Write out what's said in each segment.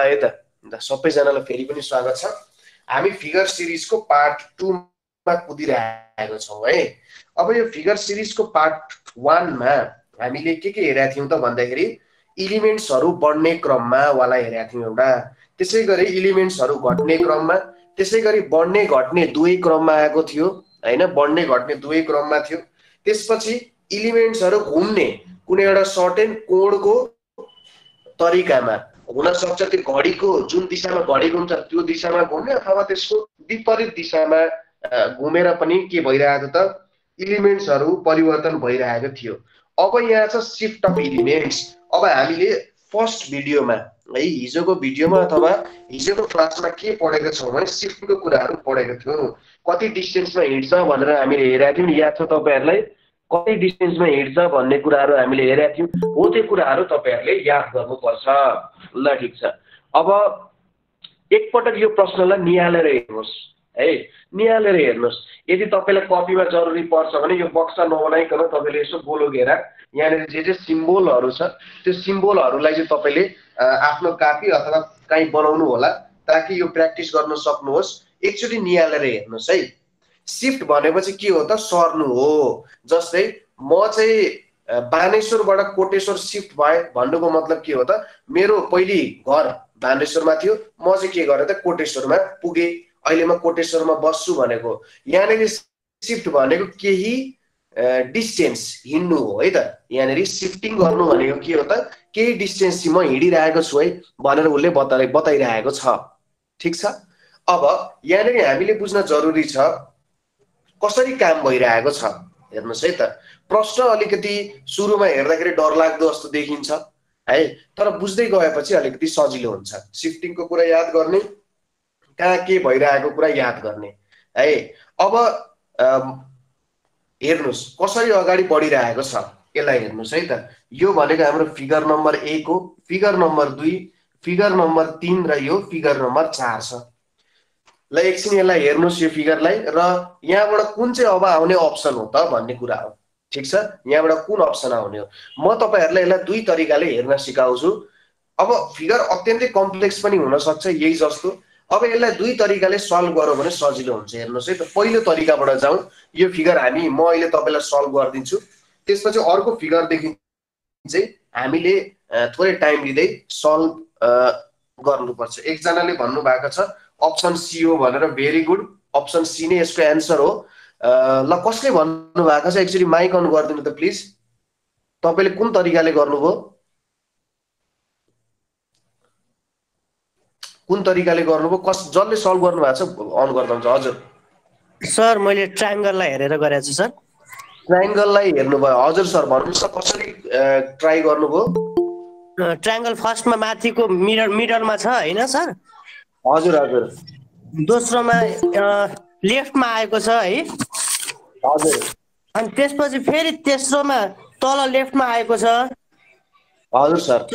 है त। सबैजनालाई फेरि पनि स्वागत छ। हामी फिगर सिरिजको पार्ट टूमा कुदिरहेको छौँ है। अब यो फिगर सिरिजको पार्ट वानमा हामीले के के हेरेका थियौँ त भन्दाखेरि इलिमेन्ट्सहरू बढ्ने क्रममा वाला हेरेका थियौँ एउटा। त्यसै गरी इलिमेन्ट्सहरू घट्ने क्रममा त्यसै गरी बढ्ने घट्ने दुवै क्रममा आएको थियो होइन? बढ्ने घट्ने दुवै क्रममा थियो। त्यसपछि इलिमेन्ट्सहरू घुम्ने कुनै एउटा सर्टेन कोडको तरिकामा हुनसक्छ त्यो घडीको जुन दिशामा घडी घुम्छ त्यो दिशामा घुम्ने अथवा त्यसको विपरीत दिशामा घुमेर पनि के भइरहेको त? इलिमेन्ट्सहरू परिवर्तन भइरहेको थियो। अब यहाँ छ सिफ्ट अफ इलिमेन्ट्स अब हामीले फर्स्ट भिडियोमा है हिजोको भिडियोमा अथवा हिजोको क्लासमा के पढेको छौँ भने सिफ्टको कुराहरू पढेको थियौँ। कति डिस्टेन्समा हिँड्छ भनेर हामीले हेरेका थियौँ। याद छ तपाईँहरूलाई? कति डिस्टेन्समा हिँड्छ भन्ने कुराहरू हामीले हेरेका थियौँ। हो त्यो कुराहरू तपाईँहरूले याद गर्नुपर्छ। ल ठिक छ। अब एकपटक यो प्रश्नलाई निहालेर हेर्नुहोस् है? निहालेर हेर्नुहोस्। यदि तपाईँलाई कपीमा जरुरी पर्छ भने यो बक्सा नबनाइकन तपाईँले यसो गोलो घेरा। यहाँनिर जे जे सिम्बोलहरू छ त्यो सिम्बोलहरूलाई चाहिँ तपाईँले आफ्नो कापी अथवा काहीँ बनाउनु होला ताकि यो प्र्याक्टिस गर्न सक्नुहोस्। एकचोटि निहालेर हेर्नुहोस् है? सिफ्ट भनेपछि के हो त? सर्नु हो। जस्तै म चाहिँ बानेश्वरबाट कोटेश्वर सिफ्ट भए भन्नुको मतलब के हो त? मेरो पहिली घर बानेश्वरमा थियो। म चाहिँ के गरेँ त? कोटेश्वरमा पुगेँ। अहिले म कोटेश्वरमा बस्छु भनेको। यहाँनिर सिफ्ट भनेको केही डिस्टेन्स हिँड्नु हो है त? यहाँनिर सिफ्टिङ गर्नु भनेको के हो त? केही डिस्टेन्स म हिँडिरहेको छु है? भनेर उसले बताइ बताइरहेको छ। ठिक छ? अब यहाँनिर हामीले बुझ्न जरुरी छ कसरी काम भइरहेको छ? हेर्नुहोस् है त। प्रश्न अलिकति सुरुमा हेर्दाखेरि डरलाग्दो जस्तो देखिन्छ है? तर बुझ्दै गएपछि अलिकति सजिलो हुन्छ। सिफ्टिङको कुरा याद गर्ने कहाँ के भइरहेको कुरा याद गर्ने है? अब हेर्नुहोस् कसरी अगाडि बढिरहेको छ? यसलाई हेर्नुहोस् है त। यो भनेको हाम्रो फिगर नम्बर एक हो। फिगर नम्बर दुई फिगर नम्बर तिन र यो फिगर नम्बर चार छ। ल एकछिन यसलाई हेर्नुहोस् यो फिगरलाई र यहाँबाट कुन चाहिँ अब आउने अप्सन हो त भन्ने कुरा हो। ठिक छ? यहाँबाट कुन अप्सन आउने हो? म तपाईँहरूलाई यसलाई दुई तरिकाले हेर्न सिकाउँछु। अब फिगर अत्यन्तै कम्प्लेक्स पनि हुनसक्छ यही जस्तो। अब यसलाई दुई तरिकाले सल्भ गरौँ भने सजिलो हुन्छ। हेर्नुहोस् है त पहिलो तरिकाबाट जाउँ। यो फिगर हामी म अहिले तपाईँलाई सल्भ गरिदिन्छु। त्यसपछि अर्को फिगरदेखि चाहिँ हामीले थोरै टाइम लिँदै सल्भ गर्नुपर्छ। एकजनाले भन्नुभएको छ अप्सन सी हो भनेर भेरी गुड अप्सन सी नै यसको एन्सर हो। ल कसले भन्नुभएको छ? एक्चुली माइक अन गरिदिनु त प्लिज तपाईँले कुन तरिकाले गर्नुभयो? कुन तरिकाले गर्नुभयो? कस जसले सल्भ गर्नु भएको छ अन गर्दा हुन्छ हजुर। सर मैले ट्राइङ्गललाई हेरेर गरेको छु सर। ट्राइङ्गललाई हेर्नुभयो। हजुर सर भन्नुहोस् त कसरी ट्राई गर्नुभयो? ट्राइङ्गल फर्स्टमा माथिको मिडल मिडलमा छ होइन सर? हजुर हजुर। दोस्रोमा लेफ्टमा आएको छ है। हजुर। अनि त्यसपछि फेरि तेस्रोमा तल लेफ्टमा आएको छ। हजुर सर।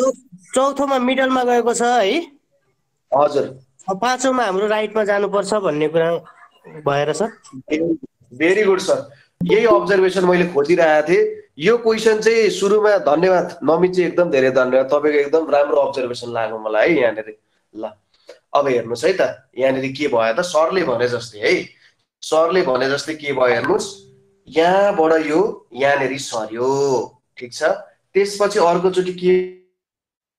चौथोमा मिडलमा गएको छ है। हजुर। पाँचौँमा हाम्रो राइटमा जानुपर्छ भन्ने कुरा भएर सर भेरी गुड सर। यही अब्जर्भेसन मैले खोजिरहेको थिएँ। यो क्वेसन चाहिँ सुरुमा धन्यवाद। नमित चाहिँ एकदम धेरै धन्यवाद। तपाईँको एकदम राम्रो अब्जर्भेसन लाग्यो मलाई है यहाँनिर। ल। अब हेर्नुहोस् है त यहाँनिर के भयो त? सरले भने जस्तै है? सरले भने जस्तै के भयो हेर्नुहोस्? यहाँबाट यो यहाँनिर सर्यो ठिक छ? त्यसपछि अर्कोचोटि के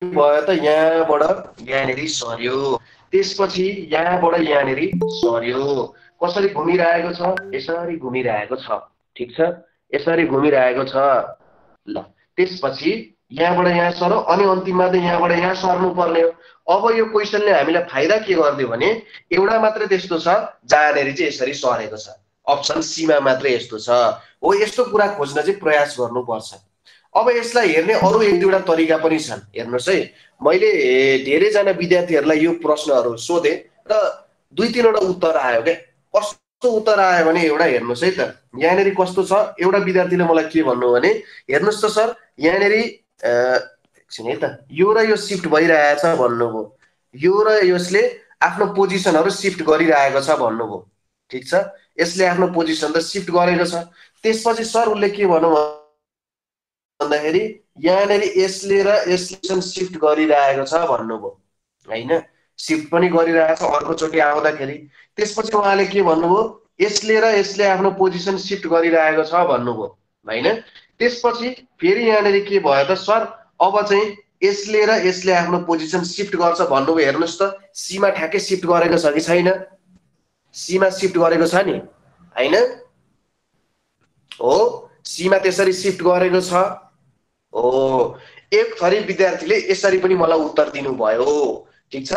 भयो त? यहाँबाट यहाँनिर सर्यो त्यसपछि यहाँबाट यहाँनिर सर्यो कसरी घुमिरहेको छ? यसरी घुमिरहेको छ ठिक छ? यसरी घुमिरहेको छ। ल त्यसपछि यहाँबाट यहाँ सर अनि अन्तिममा त यहाँबाट यहाँ सर्नु पर्ने हो। अब यो क्वेसनले हामीलाई फाइदा के गरिदियो भने एउटा मात्रै त्यस्तो छ जहाँनिर चाहिँ यसरी सरेको छ। अप्सन सीमा मात्रै यस्तो छ। हो यस्तो कुरा खोज्न चाहिँ प्रयास गर्नुपर्छ। अब यसलाई हेर्ने अरू एक दुईवटा तरिका पनि छन्। हेर्नुहोस् है मैले धेरैजना विद्यार्थीहरूलाई यो प्रश्नहरू सोधेँ र दुई तिनवटा उत्तर आयो क्या। कस्तो उत्तर आयो भने एउटा हेर्नुहोस् है त। यहाँनिर कस्तो छ? एउटा विद्यार्थीले मलाई के भन्नु भने हेर्नुहोस् त सर यहाँनिर एकछिन है त। यो र यो सिफ्ट भइरहेछ भन्नुभयो। यो र यसले आफ्नो पोजिसनहरू सिफ्ट गरिरहेको छ भन्नुभयो। ठिक छ? यसले आफ्नो पोजिसन त सिफ्ट गरेको छ। त्यसपछि सर उसले के भन्नु भन्दाखेरि यहाँनिर यसले र यसले सिफ्ट गरिरहेको छ भन्नुभयो। होइन? सिफ्ट पनि गरिरहेछ। अर्कोचोटि आउँदाखेरि त्यसपछि उहाँले के भन्नुभयो? यसले र यसले आफ्नो पोजिसन सिफ्ट गरिरहेको छ भन्नुभयो। होइन? त्यसपछि फेरि यहाँनिर के भयो त सर अब चाहिँ यसले र यसले आफ्नो पोजिसन सिफ्ट गर्छ भन्नुभयो हेर्नुहोस् त। सीमा ठ्याक्कै सिफ्ट गरेको छ कि छैन? सीमा सिफ्ट गरेको छ नि? होइन? हो सीमा त्यसरी सिफ्ट गरेको छ। हो एक थरी विद्यार्थीले यसरी पनि मलाई उत्तर दिनुभयो। ठिक छ?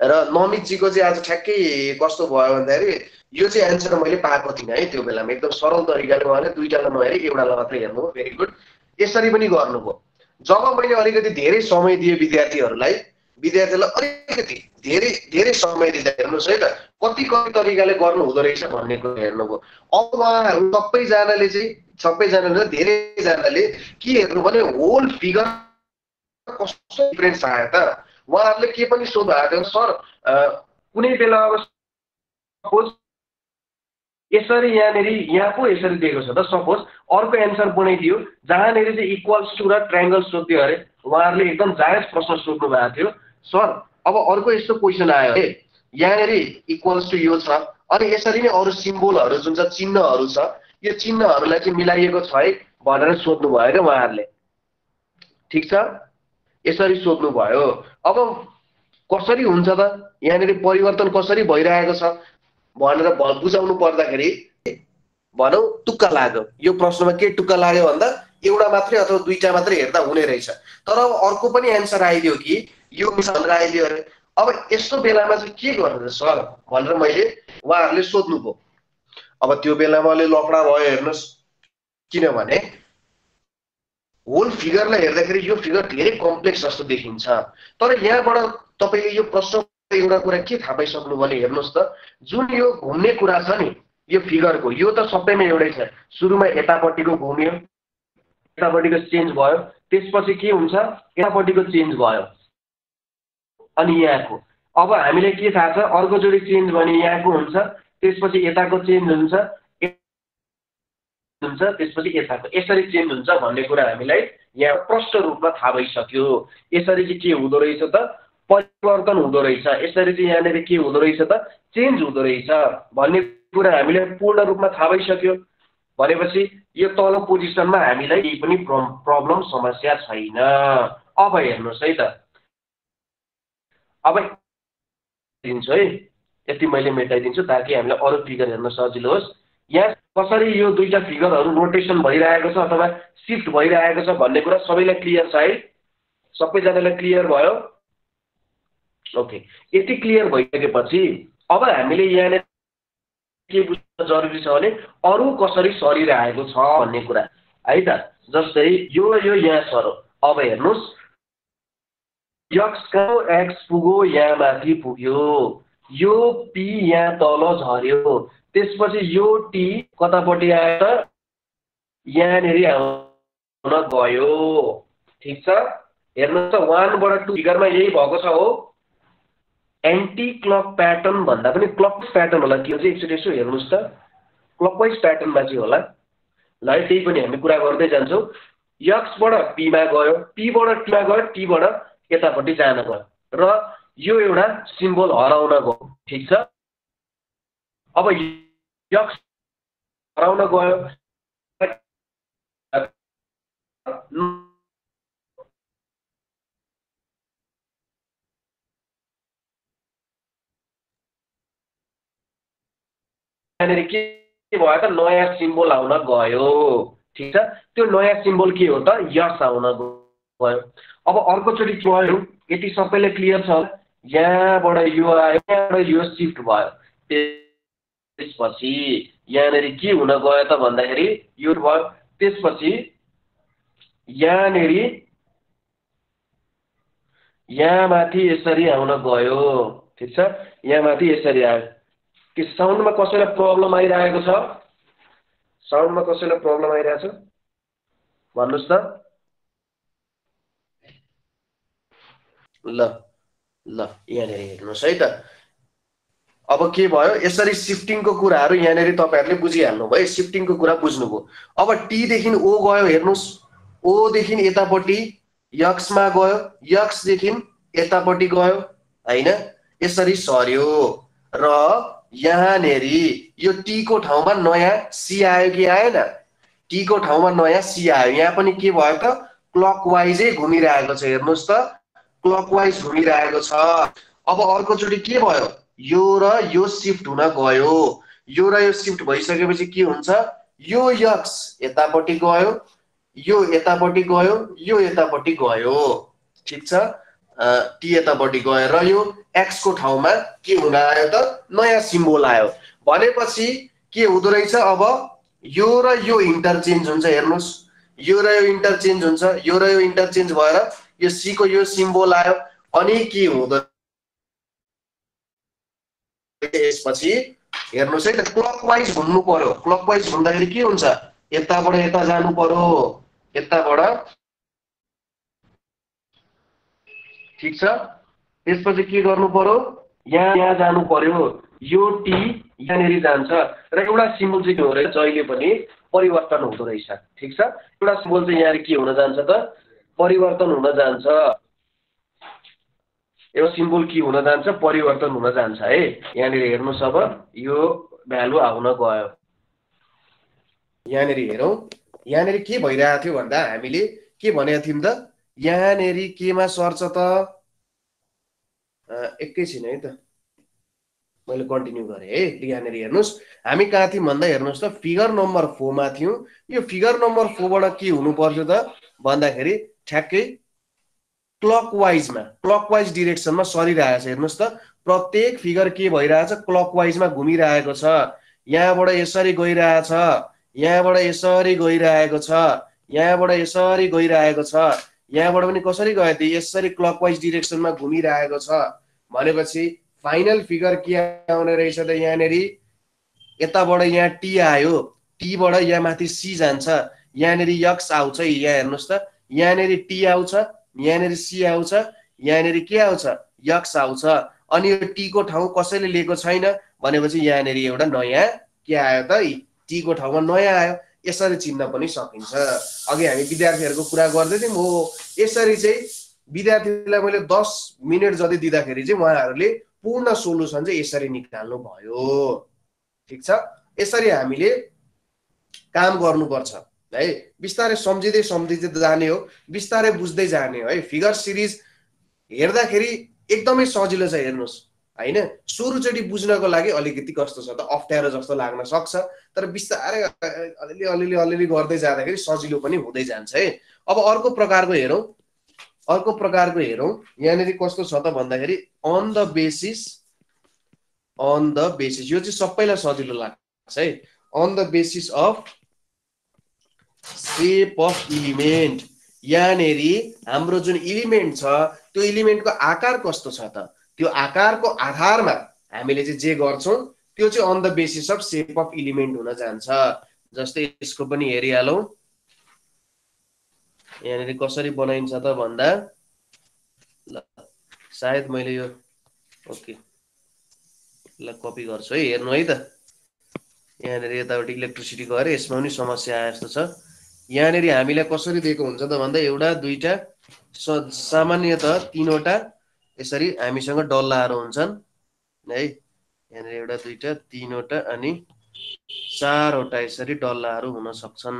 र नमितजीको चाहिँ आज ठ्याक्कै कस्तो भयो भन्दाखेरि यो चाहिँ एन्सर मैले पाएको थिइनँ है त्यो बेलामा। एकदम सरल तरिकाले उहाँले दुईवटालाई नहेरी एउटालाई मात्रै हेर्नुभयो। भेरी गुड यसरी पनि गर्नुभयो। जब मैले अलिकति धेरै समय दिएँ विद्यार्थीहरूलाई विद्यार्थीलाई अलिकति धेरै धेरै समय दिँदा हेर्नुहोस् है त कति कति तरिकाले गर्नु हुँदो रहेछ भन्ने कुरो हेर्नुभयो। अब उहाँहरू सबैजनाले चाहिँ सबैजनाले धेरैजनाले के हेर्नु भने होल फिगर कस्तो डिफ्रेन्स आयो त। उहाँहरूले के पनि सोध्नु भएको सर कुनै बेला अब यसरी यहाँनिर यहाँ पो यसरी दिएको छ त? सपोज अर्को एन्सर बनाइदियो जहाँनिर चाहिँ इक्वल्स टु र ट्राइङ्गल सोध्यो अरे उहाँहरूले एकदम जायज प्रश्न सोध्नु भएको थियो। सर अब अर्को यस्तो क्वेसन आयो है यहाँनिर इक्वल्स टु यो छ अनि यसरी नै अरू सिम्बोलहरू जुन छ चिन्हहरू छ यो चिन्हहरूलाई चाहिँ मिलाइएको छ है भनेर सोध्नु भयो क्या उहाँहरूले। ठिक छ? यसरी सोध्नु भयो अब कसरी हुन्छ त? यहाँनिर परिवर्तन कसरी भइरहेको छ? भनेर बुझाउनु पर्दाखेरि भनौँ टुक्का लाग्यो। यो प्रश्नमा के टुक्का लाग्यो भन्दा एउटा मात्रै अथवा दुईवटा मात्रै हेर्दा हुने रहेछ। तर अब अर्को पनि एन्सर आइदियो कि यो भनेर आइदियो अरे। अब यस्तो बेलामा चाहिँ के गर्नु सर? भनेर मैले उहाँहरूले सोध्नुभयो। अब त्यो बेलामा अलि लफडा भयो हेर्नुहोस्। किनभने होल फिगरलाई हेर्दाखेरि यो फिगर धेरै कम्प्लेक्स जस्तो देखिन्छ। तर यहाँबाट तपाईँले यो प्रश्न एउटा कुरा के थाहा पाइसक्नु भने हेर्नुहोस् त जुन यो घुम्ने कुरा छ नि यो फिगरको यो त सबैमा एउटै छ। सुरुमा यतापट्टिको घुम्यो यतापट्टिको चेन्ज भयो त्यसपछि के हुन्छ यतापट्टिको चेन्ज भयो अनि यहाँको। अब हामीलाई के थाहा छ अर्कोचोटि चेन्ज भने यहाँको हुन्छ त्यसपछि यताको चेन्ज हुन्छ हुन्छ त्यसपछि यताको। यसरी चेन्ज हुन्छ भन्ने कुरा हामीलाई यहाँ प्रष्ट रूपमा थाहा भइसक्यो। यसरी चाहिँ के हुँदो रहेछ त परिवर्तन हुँदो रहेछ। यसरी चाहिँ यहाँनिर के हुँदो रहेछ त? चेन्ज हुँदो रहेछ। भन्ने कुरा हामीले पूर्ण रूपमा थाहा भइसक्यो। भनेपछि यो तल पोजिसनमा हामीलाई केही पनि प्रब्लम समस्या छैन। अब हेर्नुहोस् है त। अब दिन्छु है। यति मैले मेटाइदिन्छु ताकि हामीलाई अरू फिगर हेर्न सजिलो होस्। यहाँ कसरी यो दुईवटा फिगरहरू रोटेसन भइरहेको छ अथवा सिफ्ट भइरहेको छ भन्ने कुरा सबैलाई क्लियर छ है। सबैजनालाई क्लियर भयो। ओके यति क्लियर भइसकेपछि अब हामीले यहाँनिर के बुझ्न जरुरी छ भने अरू कसरी सरिरहेको छ भन्ने कुरा है त? जस्तै यो यो यहाँ सर। अब हेर्नुहोस्। यक्स एक्स पुग्यो यहाँ माथि पुग्यो। यो पी यहाँ तल झऱ्यो। त्यसपछि यो टी कतापट्टि आएर यहाँनिर आउन गयो। ठिक छ? हेर्नुहोस् त वानबाट टू फिगरमा यही भएको छ हो। एन्टी क्लक प्याटर्न भन्दा पनि क्लक प्याटर्न होला। त्यो चाहिँ एकचोटि यसो हेर्नुहोस् त। क्लकवाइज प्याटर्नमा चाहिँ होला। ल है त्यही पनि हामी कुरा गर्दै जान्छौँ। यक्सबाट पीमा गयो पीबाट टीमा गयो टीबाट यतापट्टि जान गयो। र यो एउटा सिम्बल हराउन गयो। ठिक छ? अब यक्स हराउन गयो। यहाँनिर के भयो त नयाँ सिम्बोल आउन गयो। ठिक छ? त्यो नयाँ सिम्बोल के हो त? यस आउन गयो। अब अर्कोचोटि भयो? यति सबैलाई क्लियर छ। यहाँबाट यो आयो यहाँबाट यो सिफ्ट भयो। त्यसपछि यहाँनिर के हुन गयो त भन्दाखेरि यो भयो। त्यसपछि यहाँनिर यहाँ माथि यसरी आउन गयो। ठिक छ? यहाँ माथि यसरी आयो। कि साउन्डमा कसैलाई प्रब्लम आइरहेको छ? साउन्डमा कसैलाई प्रब्लम छ भन्नुहोस् त। ल ल यहाँनिर हेर्नुहोस् है त। अब के भयो? यसरी सिफ्टिङको कुराहरू यहाँनिर तपाईँहरूले बुझिहाल्नु भयो। सिफ्टिङको कुरा बुझ्नुभयो। अब टीदेखि ओ गयो हेर्नुहोस्। ओदेखि यतापट्टि यक्समा गयो यक्सदेखि यतापट्टि गयो होइन? यसरी सर्यो। र यहाँनेरि यो टीको ठाउँमा नयाँ सी आयो कि आएन? टीको ठाउँमा नयाँ सी आयो यहाँ पनि के भयो त? क्लकवाइजै घुमिरहेको छ हेर्नुहोस् त। क्लकवाइज घुमिरहेको छ। अब अर्कोचोटि के भयो? यो र यो सिफ्ट हुन गयो। यो र यो सिफ्ट भइसकेपछि के हुन्छ? यो यक्स यतापट्टि गयो यो यतापट्टि गयो यो यतापट्टि गयो। ठिक छ? टी यतापट्टि र यो एक्सको ठाउँमा के हुन आयो त? नयाँ सिम्बोल आयो। भनेपछि के हुँदो रहेछ अब? यो र यो इन्टरचेन्ज हुन्छ हेर्नुहोस्। यो र यो इन्टरचेन्ज हुन्छ। यो र यो इन्टरचेन्ज भएर यो सीको यो सिम्बोल आयो। अनि के हुँदो यसपछि हेर्नुहोस् है त क्लकवाइज घुम्नु पर्यो। क्लकवाइज घुम्दाखेरि के हुन्छ? यताबाट यता जानु पर्यो। यताबाट ठिक छ? त्यसपछि के गर्नु पर्यो? यहाँ यहाँ जानु पर्यो। यो टी यहाँनिर जान्छ। र एउटा सिम्बल चाहिँ के हो रहेछ? जहिले पनि परिवर्तन हुँदो रहेछ। ठिक छ? एउटा सिम्बल चाहिँ यहाँनिर के हुन जान्छ त? परिवर्तन हुन जान्छ। एउटा सिम्बल के हुन जान्छ? परिवर्तन हुन जान्छ है। यहाँनिर हेर्नुहोस् अब यो भ्यालु आउन गयो। यहाँनिर हेरौँ। यहाँनिर के भइरहेको थियो भन्दा हामीले के भनेको थियौँ त? यहाँनिर केमा सर्छ त? एकैछिन है त। मैले कन्टिन्यू गरेँ है यहाँनिर हेर्नुहोस् हामी कहाँ थियौँ भन्दा हेर्नुहोस् त फिगर नम्बर फोरमा थियौँ। यो फिगर नम्बर फोरबाट के हुनु पर्थ्यो त? भन्दाखेरि ठ्याक्कै क्लकवाइजमा क्लकवाइज डिरेक्सनमा सरिरहेको छ हेर्नुहोस् त प्रत्येक फिगर के भइरहेछ? क्लकवाइजमा घुमिरहेको छ। यहाँबाट यसरी गइरहेछ। यहाँबाट यसरी गइरहेको छ। यहाँबाट यसरी गइरहेको छ। यहाँबाट पनि कसरी गयो त यसरी क्लकवाइज डिरेक्सनमा घुमिरहेको छ। भनेपछि फाइनल फिगर के आउने रहेछ त यहाँनिर यताबाट यहाँ टी आयो। टीबाट यहाँ माथि सी जान्छ। यहाँनिर यक्स आउँछ यहाँ हेर्नुहोस् त। यहाँनिर टी आउँछ यहाँनिर सी आउँछ यहाँनिर के आउँछ? यक्स आउँछ। अनि यो टीको ठाउँ कसैले लिएको छैन। भनेपछि यहाँनिर एउटा नयाँ के आयो त टीको ठाउँमा नयाँ आयो। यसरी चिन्न पनि सकिन्छ। अघि हामी विद्यार्थीहरूको कुरा गर्दै थियौँ हो यसरी चाहिँ विद्यार्थीलाई मैले दस मिनट जति दिँदाखेरि चाहिँ उहाँहरूले पूर्ण सोलुसन चाहिँ यसरी निकाल्नु भयो ठिक छ? यसरी हामीले काम गर्नुपर्छ है। बिस्तारै सम्झिँदै सम्झिँदै जाने हो बिस्तारै बुझ्दै जाने हो है। फिगर सिरिज हेर्दाखेरि एकदमै सजिलो छ हेर्नुहोस्। होइन? सुरुचोटि बुझ्नको लागि अलिकति कस्तो छ त? अप्ठ्यारो जस्तो लाग्न सक्छ। तर बिस्तारै अलिअलि अलिअलि अलिअलि गर्दै जाँदाखेरि सजिलो पनि हुँदै जान्छ है? अब अर्को प्रकारको हेरौँ। अर्को प्रकारको हेरौँ। यहाँनिर कस्तो छ त भन्दाखेरि on the basis on the basis यो चाहिँ सबैलाई सजिलो लाग्छ है? On the basis of shape of element यहाँनिर हाम्रो जुन इलिमेन्ट छ त्यो इलिमेन्टको आकार कस्तो छ त? त्यो आकारको आधारमा हामीले चाहिँ जे गर्छौँ त्यो चाहिँ on the basis of shape of element हुन जान्छ। जस्तै यसको पनि हेरिहालौँ यहाँनिर कसरी बनाइन्छ त भन्दा ल सायद मैले यो ओके ल कपी गर्छु है हेर्नु है त। यहाँनिर यतापट्टि इलेक्ट्रिसिटी गएर यसमा पनि समस्या आए जस्तो छ। यहाँनिर हामीलाई कसरी दिएको हुन्छ त भन्दा एउटा दुईवटा सामान्यत तिनवटा यसरी हामीसँग डल्लाहरू हुन्छन् है? यहाँनिर एउटा दुईवटा तिनवटा अनि चारवटा यसरी डल्लाहरू हुन सक्छन्।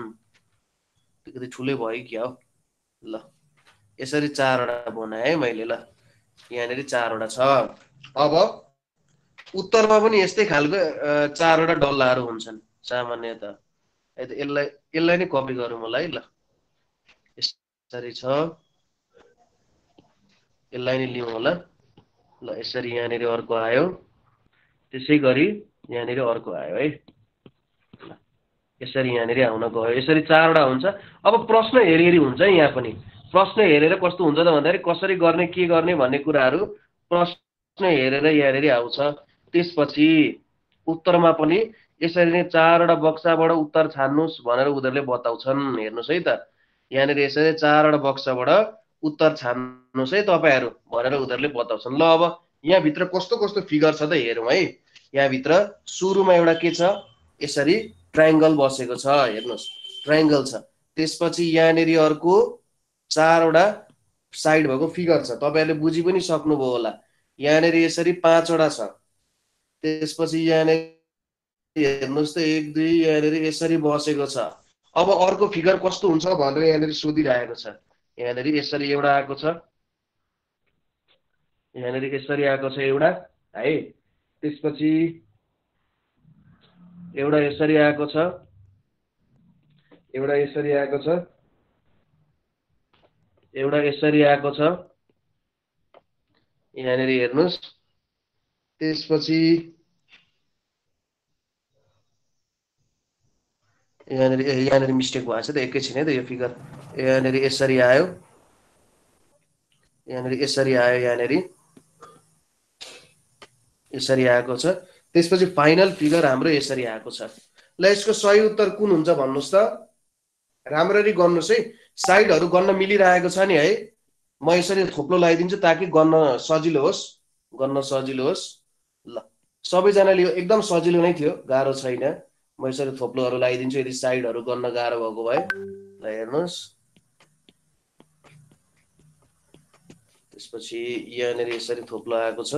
अलिकति ठुलै भयो क्या हो? ल यसरी चारवटा बनाएँ है मैले ल। यहाँनिर चारवटा छ। अब उत्तरमा पनि यस्तै खालको चारवटा डल्लाहरू हुन्छन् सामान्यत। यसलाई यसलाई नै कपी गरौँ है ल। यसरी छ। यसलाई नै लिउँ होला। ल यसरी यहाँनिर अर्को आयो। त्यसै गरी यहाँनिर अर्को आयो है। यसरी यहाँनिर आउन गयो। यसरी चारवटा हुन्छ। अब प्रश्न हेरी हेरी हुन्छ यहाँ पनि। प्रश्न हेरेर कस्तो हुन्छ त भन्दाखेरि कसरी गर्ने के गर्ने भन्ने कुराहरू प्रश्न हेरेर यहाँनिर आउँछ। त्यसपछि उत्तरमा पनि यसरी नै चारवटा बक्साबाट उत्तर छान्नुहोस् भनेर उनीहरूले बताउँछन्। हेर्नुहोस् है त। यहाँनिर यसरी चारवटा बक्साबाट उत्तर छान्नुहोस् है तपाईँहरू भनेर उनीहरूले बताउँछन्। ल अब यहाँभित्र कस्तो कस्तो फिगर छ त हेरौँ है। यहाँभित्र सुरुमा एउटा के छ? यसरी ट्राइङ्गल बसेको छ हेर्नुहोस्। ट्राइङ्गल छ। त्यसपछि यहाँनिर अर्को चारवटा साइड भएको फिगर छ। तपाईँहरूले बुझि पनि सक्नुभयो होला। यहाँनिर यसरी पाँचवटा छ। त्यसपछि यहाँनिर हेर्नुहोस् त एक दुई यहाँनिर यसरी बसेको छ। अब अर्को फिगर कस्तो हुन्छ भनेर यहाँनिर सोधिरहेको छ। यहाँनिर यसरी एउटा आएको छ। यहाँनिर यसरी आएको छ एउटा है। त्यसपछि एउटा यसरी आएको छ। एउटा यसरी आएको छ। एउटा यसरी आएको छ। यहाँनिर हेर्नुहोस् त्यसपछि यहाँनिर यहाँनिर मिस्टेक भएको छ त एकैछिन है त यो फिगर। यहाँनिर यसरी आयो यहाँनिर यसरी आयो यहाँनिर यसरी आएको छ त्यसपछि फाइनल फिगर हाम्रो यसरी आएको छ ल यसको सही उत्तर कुन हुन्छ भन्नुहोस् त राम्ररी गर्नुहोस् है साइडहरू गर्न मिलिरहेको छ नि है म यसरी थोप्लो लगाइदिन्छु ताकि गर्न सजिलो होस् गर्न सजिलो होस् ल सबैजनाले यो एकदम सजिलो नै थियो गाह्रो छैन म यसरी थोप्लोहरू लगाइदिन्छु यदि साइडहरू गर्न गाह्रो भएको भए ल हेर्नुहोस् त्यसपछि यहाँनिर यसरी थोप्लो आएको छ।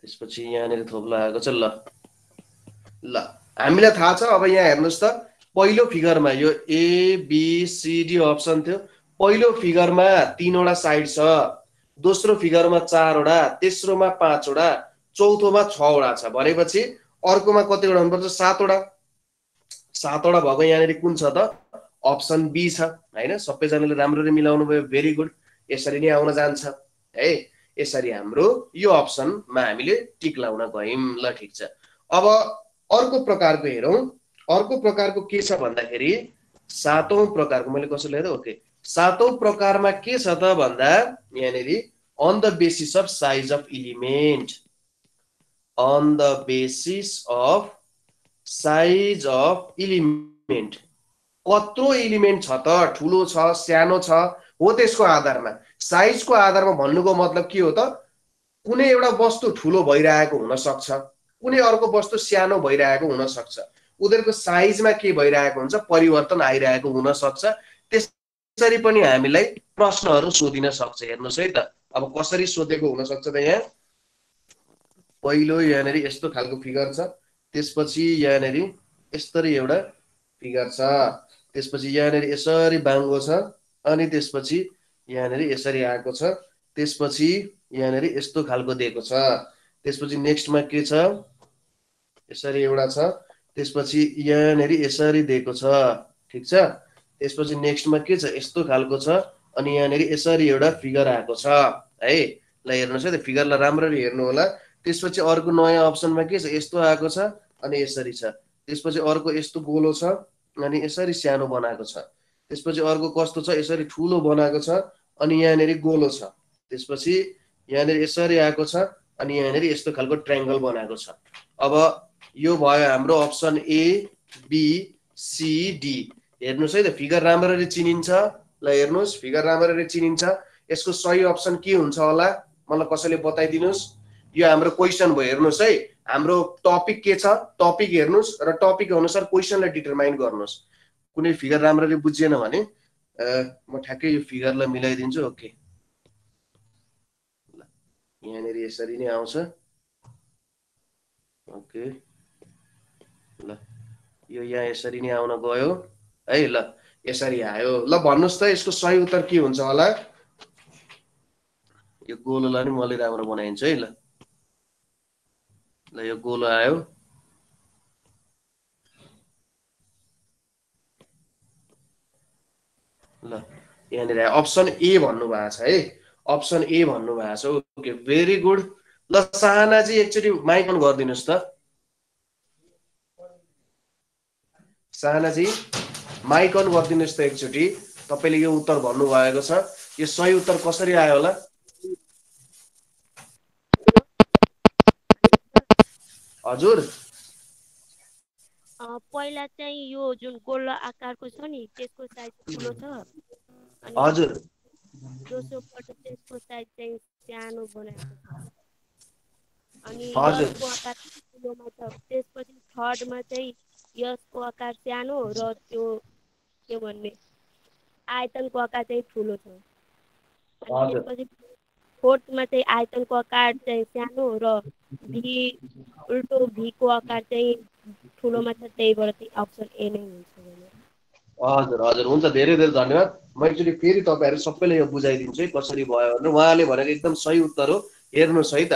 त्यसपछि यहाँनिर थोप्लो आएको छ। ल ल हामीलाई थाहा छ अब यहाँ हेर्नुहोस् त पहिलो फिगरमा यो एबिसिडी अप्सन थियो। पहिलो फिगरमा तिनवटा साइड छ दोस्रो फिगरमा चारवटा तेस्रोमा पाँचवटा चौथोमा छवटा छ। भनेपछि अर्कोमा कतिवटा हुनुपर्छ? सातवटा। सातवटा भएको यहाँनिर कुन छ त? अप्सन बी छ होइन? सबैजनाले राम्ररी मिलाउनु भयो भेरी गुड यसरी नै आउन जान्छ है? यसरी हाम्रो यो अप्सनमा हामीले टिक लाउन गयौँ ल ठिक छ। अब अर्को प्रकारको हेरौँ। अर्को प्रकारको के छ भन्दाखेरि सातौँ प्रकारको मैले कसो लिएर ओके। सातौँ प्रकारमा के छ त भन्दा यहाँनिर on the basis of size of element on the basis of size of element कत्रो इलिमेन्ट छ त? ठुलो छ सानो छ? हो त्यसको आधारमा। साइजको आधारमा भन्नुको मतलब के हो त? कुनै एउटा वस्तु ठुलो भइरहेको हुनसक्छ। कुनै अर्को वस्तु सानो भइरहेको हुनसक्छ। उनीहरूको साइजमा के भइरहेको हुन्छ? परिवर्तन आइरहेको हुनसक्छ। त्यसरी पनि हामीलाई प्रश्नहरू सोधिन सक्छ। हेर्नुहोस् है त। अब कसरी सोधेको हुनसक्छ त यहाँ? पहिलो यहाँनिर यस्तो खालको फिगर छ। त्यसपछि यहाँनिर यस्तरी एउटा फिगर छ। त्यसपछि यहाँनिर यसरी बाङ्गो छ अनि त्यसपछि यहाँनिर यसरी आएको छ त्यसपछि यहाँनिर यस्तो खालको दिएको छ। त्यसपछि नेक्स्टमा के छ? यसरी एउटा छ। त्यसपछि यहाँनिर यसरी दिएको छ। ठिक छ? त्यसपछि नेक्स्टमा के छ? यस्तो खालको छ अनि यहाँनिर यसरी एउटा फिगर आएको छ। है ल हेर्नुहोस् है त फिगरलाई राम्ररी हेर्नु होला। त्यसपछि अर्को नयाँ अप्सनमा के छ? यस्तो आएको छ अनि यसरी छ। त्यसपछि अर्को यस्तो गोलो छ। अनि यसरी सानो बनाएको छ। त्यसपछि अर्को कस्तो छ? यसरी ठुलो बनाएको छ अनि यहाँनिर गोलो छ। त्यसपछि यहाँनिर यसरी आएको छ अनि यहाँनिर यस्तो खालको ट्राइङ्गल बनाएको छ। अब यो भयो हाम्रो option A B C D. हेर्नुहोस् है त फिगर राम्ररी चिनिन्छ। ल हेर्नुहोस् फिगर राम्ररी चिनिन्छ। यसको सही अप्सन के हुन्छ होला? मलाई कसैले बताइदिनुहोस्। यो हाम्रो क्वेसन भयो हेर्नुहोस् है। हाम्रो टपिक के छ? टपिक हेर्नुहोस् र टपिक अनुसार क्वेसनलाई डिटरमाइन गर्नुहोस्। कुनै फिगर राम्ररी बुझिएन भने म ठ्याक्कै यो फिगरलाई मिलाइदिन्छु ओके। ल यहाँनिर यसरी नै आउँछ। ओके। ल यो यहाँ यसरी नै आउन गयो। है ल यसरी आयो। ल भन्नुहोस् त यसको सही उत्तर के हुन्छ होला? यो गोलोलाई नि मैले राम्रो बनाइदिन्छु है ल। ल यो गोलो आयो ल यहाँनिर अप्सन ए भन्नुभएको छ है अप्सन ए भन्नुभएको छ ओके भेरी गुड ल चाहिँ एकचोटि माइक अन गरिदिनुहोस् त चाहिँ माइक अन गरिदिनुहोस् त एकचोटि तपाईँले यो उत्तर भन्नुभएको छ यो सही उत्तर कसरी आयो होला हजुर। पहिला चाहिँ यो जुन गोलो आकारको छ नि त्यसको साइज ठुलो छ। अनि हजुर। दोस्रो पल्ट त्यसको साइज चाहिँ सानो बनाएको छ। अनि। यसको आकार ठुलोमा छ। त्यसपछि थर्डमा चाहिँ यसको आकार सानो र त्यो के भन्ने आयतनको आकार चाहिँ ठुलो छ। अनि। त्यसपछि फोर्थमा चाहिँ आयतनको आकार चाहिँ सानो र भी उल्टो भीको आकार चाहिँ ठुलोमा छ त्यही भएर चाहिँ अप्सन ए नै हुन्छ हजुर हजुर हुन्छ धेरै धेरै धन्यवाद। म एकचोटि फेरि तपाईँहरू सबैले यो बुझाइदिन्छु है कसरी भयो भनेर उहाँले भनेको एकदम सही उत्तर हो हेर्नुहोस् है त।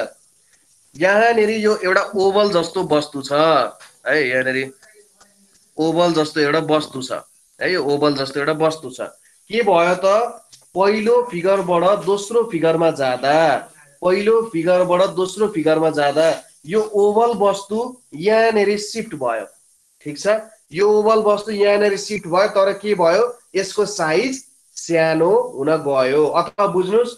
यहाँनिर यो एउटा ओभल जस्तो वस्तु छ है यहाँनिर ओभल जस्तो एउटा वस्तु छ है यो ओभल जस्तो एउटा वस्तु छ। के भयो त? पहिलो फिगरबाट दोस्रो फिगरमा जाँदा पहिलो फिगरबाट दोस्रो फिगरमा जाँदा यो ओभल वस्तु यहाँनिर सिफ्ट भयो। ठिक छ? यो ओभल वस्तु यहाँनिर सिफ्ट भयो तर के भयो? यसको साइज सानो हुन गयो। अथवा बुझ्नुहोस्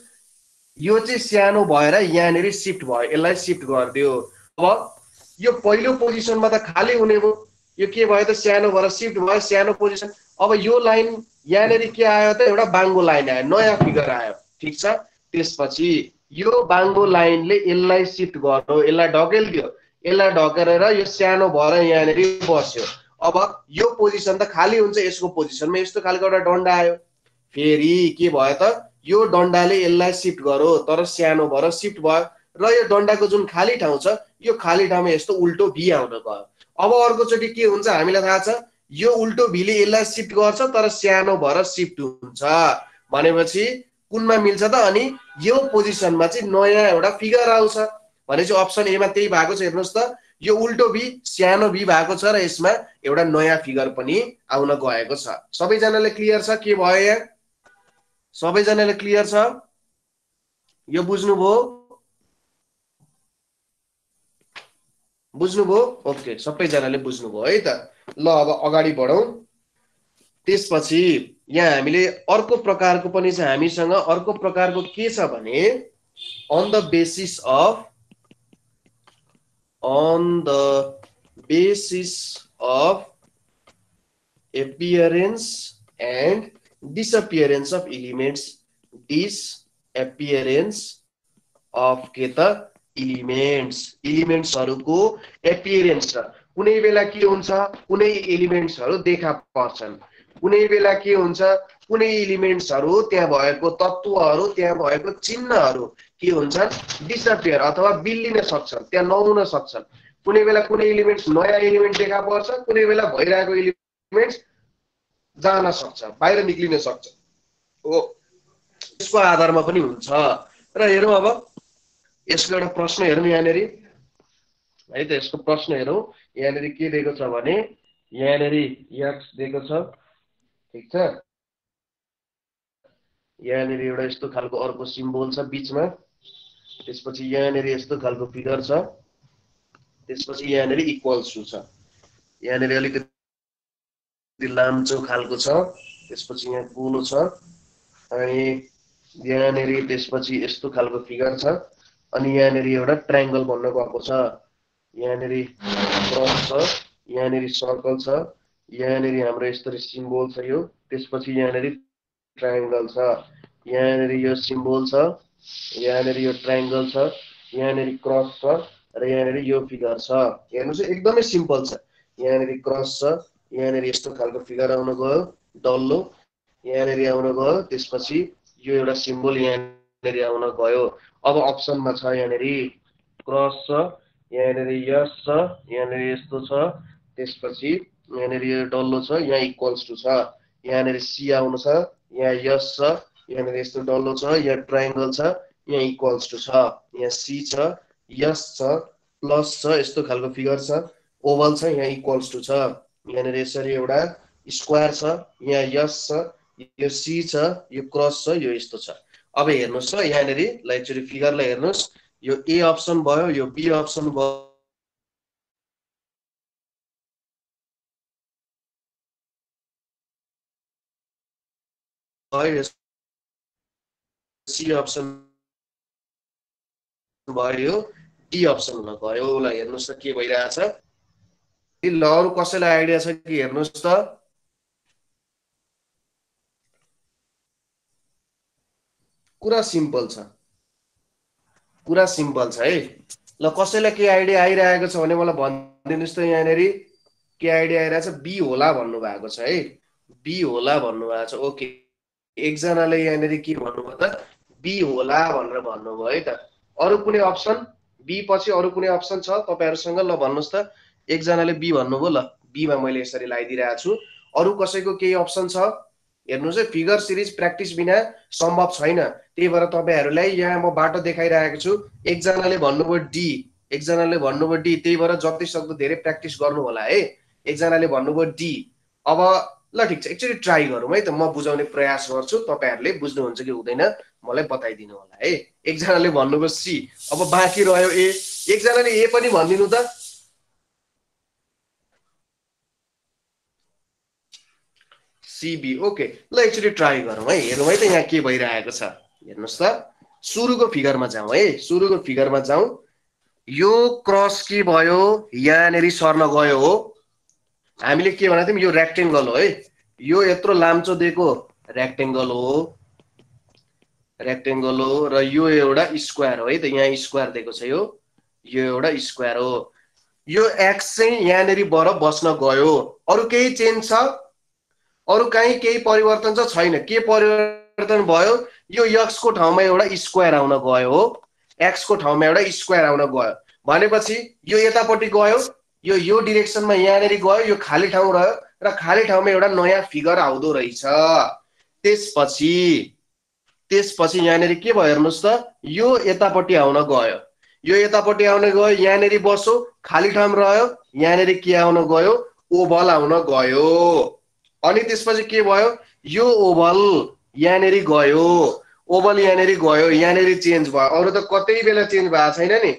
यो चाहिँ सानो भएर यहाँनिर सिफ्ट भयो। यसलाई सिफ्ट गरिदियो। अब यो पहिलो पोजिसनमा त खाली हुने भयो। यो के भयो त? सानो भएर सिफ्ट भयो सानो पोजिसन। अब यो लाइन यहाँनिर के आयो त एउटा बाङ्गो लाइन आयो नयाँ फिगर आयो ठिक छ? त्यसपछि यो बाङ्गो लाइनले यसलाई सिफ्ट गर्यो यसलाई ढकेलिदियो यसलाई ढकेर यो सानो भएर यहाँनिर बस्यो। अब यो पोजिसन त खाली हुन्छ यसको पोजिसनमा यस्तो खालको एउटा डन्डा आयो। फेरि के भयो त? यो डन्डाले यसलाई सिफ्ट गर्यो तर सानो भएर सिफ्ट भयो। र यो डन्डाको जुन खाली ठाउँ छ यो खाली ठाउँमा यस्तो उल्टो भी आउन गयो। अब अर्कोचोटि के हुन्छ? हामीलाई थाहा छ यो उल्टो भीले यसलाई सिफ्ट गर्छ तर सानो भएर सिफ्ट हुन्छ। भनेपछि कुनमा मिल्छ त? अनि यो पोजिसनमा चाहिँ नयाँ एउटा फिगर आउँछ। भनेपछि अप्सन एमा त्यही भएको छ हेर्नुहोस् त। यो उल्टो भी सानो भी भएको छ र यसमा एउटा नयाँ फिगर पनि आउन गएको छ। सबैजनाले क्लियर छ? के भयो यहाँ? सबैजनाले क्लियर छ? यो बुझ्नुभयो? बुझ्नुभयो? ओके सबैजनाले बुझ्नुभयो है त। ल अब अगाडि बढौँ। त्यसपछि यहाँ हामीले अर्को प्रकारको पनि छ। हामीसँग अर्को प्रकारको के छ भने on the basis of on the basis of appearance and disappearance of elements disappearance of के त? एलिमेन्ट्स एलिमेन्ट्सहरूको एपियरेन्स छ। कुनै बेला के हुन्छ कुनै एलिमेन्ट्सहरू देखा पर्छन्। कुनै बेला के हुन्छ कुनै एलिमेन्ट्सहरू त्यहाँ भएको तत्त्वहरू त्यहाँ भएको चिन्हहरू के हुन्छन् डिसअपियर अथवा बिल्लिन सक्छन् त्यहाँ नहुन सक्छन्। कुनै बेला कुनै एलिमेन्ट्स नयाँ एलिमेन्ट देखा पर्छ कुनै बेला भइरहेको एलिमेन्ट्स जान सक्छ बाहिर निक्लिन सक्छ। हो। यसको आधारमा पनि हुन्छ। र हेरौँ अब यसको एउटा प्रश्न हेरौँ यहाँनिर। है त यसको प्रश्न हेरौँ। यहाँनिर के दिएको छ भने यहाँनिर यक्स दिएको छ। ठिक छ? यहाँनिर एउटा यस्तो खालको अर्को सिम्बोल छ बिचमा। त्यसपछि यहाँनिर यस्तो खालको फिगर छ। त्यसपछि यहाँनिर इक्वल्स टु छ। यहाँनिर अलिकति लाम्चो खालको छ। त्यसपछि यहाँ गोलो छ। अनि यहाँनिर त्यसपछि यस्तो खालको फिगर छ। अनि यहाँनिर एउटा ट्राइङ्गल भन्न गएको छ। यहाँनिर क्रस छ यहाँनिर सर्कल छ यहाँनिर हाम्रो यस्तो सिम्बोल छ यो। त्यसपछि यहाँनिर ट्राइङ्गल छ। यहाँनिर यो सिम्बोल छ यहाँनिर यो ट्राइङ्गल छ यहाँनिर क्रस छ र यहाँनिर यो फिगर छ। हेर्नुहोस् एकदमै सिम्पल छ। यहाँनिर क्रस छ यहाँनिर यस्तो खालको फिगर आउन गयो डल्लो। यहाँनिर आउन गयो त्यसपछि यो एउटा सिम्बोल यहाँनिर आउन गयो। अब अप्सनमा छ यहाँनिर क्रस छ यहाँनिर यस छ यहाँनिर यस्तो छ त्यसपछि यहाँनिर यो डल्लो छ यहाँ इक्वल्स टु छ यहाँनिर सी आउनु छ यहाँ यस छ यहाँनिर यस्तो डल्लो छ यहाँ ट्राइङ्गल छ यहाँ इक्वल्स टु छ यहाँ सी छ यस छ प्लस छ यस्तो खालको फिगर छ ओभल छ यहाँ इक्वल्स टु छ यहाँनिर यसरी एउटा स्क्वायर छ यहाँ यस छ यो सी छ यो क्रस छ यो यस्तो छ अब हेर्नुहोस् ल यहाँनिर ल एकचोटि फिगरलाई हेर्नुहोस्। यो ए अप्सन भयो यो बी अप्सन भयो। सी अप्सन भयो डी अप्सन हुन गयो ल हेर्नुहोस् त के भइरहेछ। ल अरू कसैलाई आइडिया छ कि हेर्नुहोस् त। कुरा सिम्पल छ। कुरा सिम्पल छ है? ल कसैलाई के आइडिया आइरहेको छ भने मलाई भनिदिनुहोस् त यहाँनिर। के आइडिया आइरहेछ बी होला भन्नुभएको छ है? बी होला भन्नुभएको छ। ओके एकजनाले यहाँनिर के भन्नुभयो त? बी होला भनेर भन्नुभयो है त। अरू कुनै अप्सन बी पछि अरू कुनै अप्सन छ? तपाईँहरूसँग ल भन्नुहोस् त। एकजनाले बी भन्नुभयो ल। बीमा मैले यसरी लगाइदिइरहेको छु। अरू कसैको केही अप्सन छ? हेर्नुहोस् है फिगर सिरिज प्र्याक्टिस बिना सम्भव छैन। त्यही भएर तपाईँहरूलाई यहाँ म बाटो देखाइरहेको छु। एकजनाले भन्नुभयो डी एकजनाले भन्नुभयो डी त्यही भएर जति सक्दो धेरै प्र्याक्टिस गर्नु होला है। एकजनाले भन्नुभयो डी अब ल ठिक छ एकचोटि ट्राई गरौँ है त। म बुझाउने प्रयास गर्छु तपाईँहरूले बुझ्नुहुन्छ कि हुँदैन मलाई बताइदिनु होला है। एकजनाले भन्नुभयो सी अब बाँकी रह्यो ए एकजनाले ए पनि भनिदिनु त। सिबी ओके ल एकचोटि ट्राई गरौँ है। हेरौँ है त यहाँ के भइरहेको छ। हेर्नुहोस् त। सुरुको फिगरमा जाउँ है। सुरुको फिगरमा जाउँ। यो क्रस के भयो? यहाँनिर सर्न गयो हो। हामीले के भनेको थियौँ? यो रेक्टेङ्गल हो है। यो यत्रो लाम्चो दिएको रेक्टेङ्गल हो। रेक्टेङ्गल हो र यो एउटा स्क्वायर हो है त। यहाँ स्क्वायर दिएको छ यो। यो एउटा स्क्वायर हो। यो एक्स चाहिँ यहाँनिर बर बस्न गयो। अरू केही चेन्ज छ? अरू कहीँ केही परिवर्तन चाहिँ छैन। के परिवर्तन भयो? यो यक्सको ठाउँमा एउटा स्क्वायर आउन गयो हो। एक्सको ठाउँमा एउटा स्क्वायर आउन गयो। भनेपछि यो यतापट्टि गयो यो यो डिरेक्सनमा यहाँनिर गयो यो खाली ठाउँ रह्यो र खाली ठाउँमा एउटा नयाँ फिगर आउँदो रहेछ। त्यसपछि त्यसपछि यहाँनिर के भयो हेर्नुहोस् त? यो यतापट्टि आउन गयो। यो यतापट्टि आउन गयो यहाँनिर बसो खाली ठाउँ रह्यो यहाँनिर के आउन गयो? ओभल आउन गयो। अनि त्यसपछि के भयो? यो ओभल यहाँनिर गयो। ओभल यहाँनिर गयो यहाँनिर चेन्ज भयो। अरू त कतै बेला चेन्ज भएको छैन नि।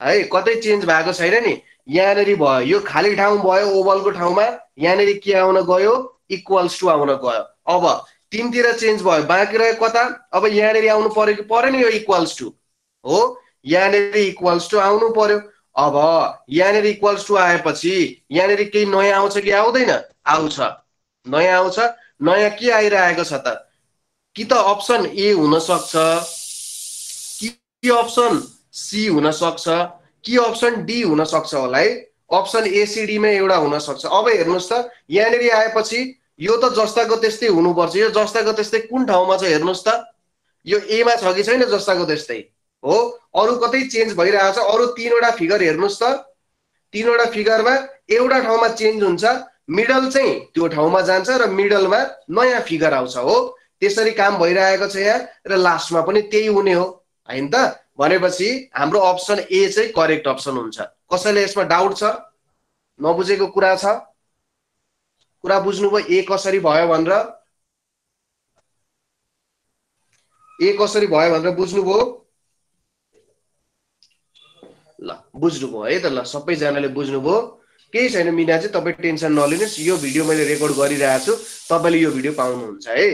है कतै चेन्ज भएको छैन नि। यहाँनिर भयो। यो खाली ठाउँ भयो ओभलको ठाउँमा। यहाँनिर के आउन गयो? इक्वल्स टु आउन गयो। अब तिनतिर चेन्ज भयो। बाँकी रह्यो कता? अब यहाँनिर आउनु पर्यो कि परेन यो इक्वल्स टु हो? यहाँनिर इक्वल्स टु आउनु पर्यो अब यहाँनिर इक्वल्स टु आएपछि यहाँनिर केही नयाँ आउँछ कि आउँदैन? आउँछ। नयाँ आउँछ। नयाँ के आइरहेको छ त? कि त अप्सन ए हुन सक्छ कि अप्सन सी हुन सक्छ कि अप्सन डी हुन सक्छ होला है? अप्सन एसिडीमा एउटा हुन सक्छ अब हेर्नुहोस् त यहाँनिर आएपछि यो त जस्ताको त्यस्तै हुनुपर्छ। यो जस्ताको त्यस्तै कुन ठाउँमा छ हेर्नुहोस् त? यो एमा छ कि छैन जस्ताको त्यस्तै? हो? अरू कतै चेन्ज भइरहेको छ। अरू तिनवटा फिगर हेर्नुहोस् त। तिनवटा फिगरमा एउटा ठाउँमा चेन्ज हुन्छ। मिडल चाहिँ त्यो ठाउँमा जान्छ र मिडलमा नयाँ फिगर आउँछ हो। त्यसरी काम भइरहेको छ यहाँ र लास्टमा पनि त्यही हुने हो। होइन त? भनेपछि हाम्रो अप्सन ए चाहिँ करेक्ट अप्सन हुन्छ। कसैले यसमा डाउट छ? नबुझेको कुरा छ? कुरा बुझ्नुभयो? ए कसरी भयो भनेर? ए कसरी भयो भनेर बुझ्नुभयो? ल बुझ्नुभयो है त ल सबैजनाले बुझ्नुभयो। केही छैन मिना चाहिँ तपाईँ टेन्सन नलिनुहोस्। यो भिडियो मैले रेकर्ड गरिरहेको छु। तपाईँले यो भिडियो पाउनुहुन्छ है?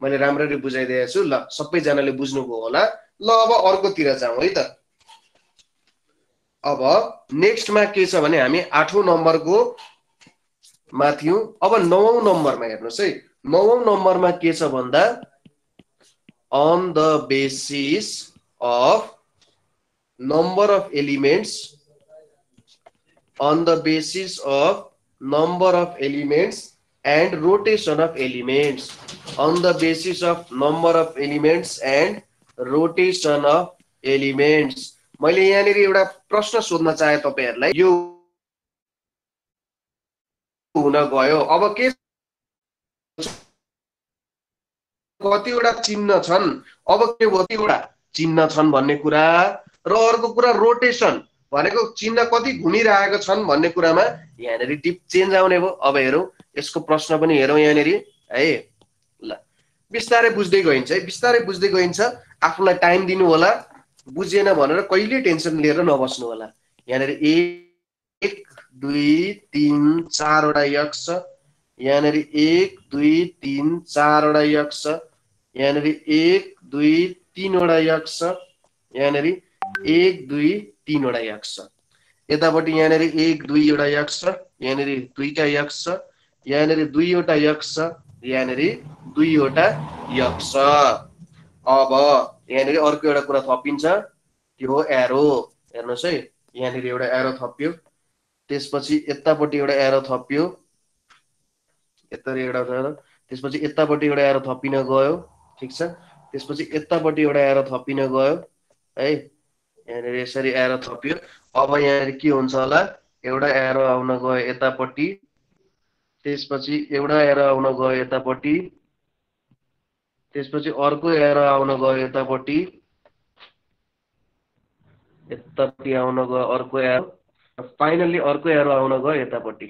मैले राम्ररी बुझाइदिएको छु। ल सबैजनाले बुझ्नुभयो होला। ल अब अर्कोतिर जाउँ है त। अब नेक्स्टमा के छ भने हामी आठौँ नम्बरको मा थियौँ अब नवौँ नम्बरमा हेर्नुहोस् है? नवौँ नम्बरमा के छ भन्दा on the basis of number of elements on the basis of number of elements and rotation of elements on the basis of number of elements and rotation of elements मैले यहाँनिर एउटा प्रश्न सोध्न चाहे तपाईँहरूलाई यो हुन गयो अब के कतिवटा चिन्ह छन् अब के कतिवटा चिन्ह छन् भन्ने कुरा र अर्को कुरा रोटेसन भनेको चिन्ह कति घुमिरहेको छन् भन्ने कुरामा यहाँनिर टिप चेन्ज आउने भयो। अब हेरौँ यसको प्रश्न पनि हेरौँ यहाँनिर है? ल बिस्तारै बुझ्दै गइन्छ है? बिस्तारै बुझ्दै गइन्छ। आफूलाई टाइम दिनु होला बुझेन भनेर कहिले टेन्सन लिएर नबस्नु होला यहाँनिर एक दुई तिन चारवटा यक्स छ यहाँनिर एक दुई तिन चारवटा यक्स छ यहाँनिर एक दुई तिनवटा छ यहाँनिर एक दुई तिनवटा यक्स छ। यतापट्टि यहाँनिर एक दुईवटा यक्स छ यहाँनिर दुईवटा यक्स छ यहाँनिर दुईवटा यक्स छ यहाँनिर दुईवटा यक्स अब यहाँनिर अर्को एउटा कुरा थपिन्छ त्यो हो एरो हेर्नुहोस् है यहाँनिर एउटा एरो थपियो त्यसपछि यतापट्टि एउटा एरो थपियो यता एउटा त्यसपछि यतापट्टि एउटा एरो थपिन गयो ठिक छ? त्यसपछि यतापट्टि एउटा एरो थपिन गयो है यहाँनिर यसरी एरो थपियो। अब यहाँनिर के हुन्छ होला? एउटा एरो आउन गयो यतापट्टि। त्यसपछि एउटा एरो आउन गयो यतापट्टि। त्यसपछि अर्को एरो आउन गयो यतापट्टि। यतापट्टि आउन गयो अर्को एरो फाइनल्ली अर्को एरो आउन गयो यतापट्टि।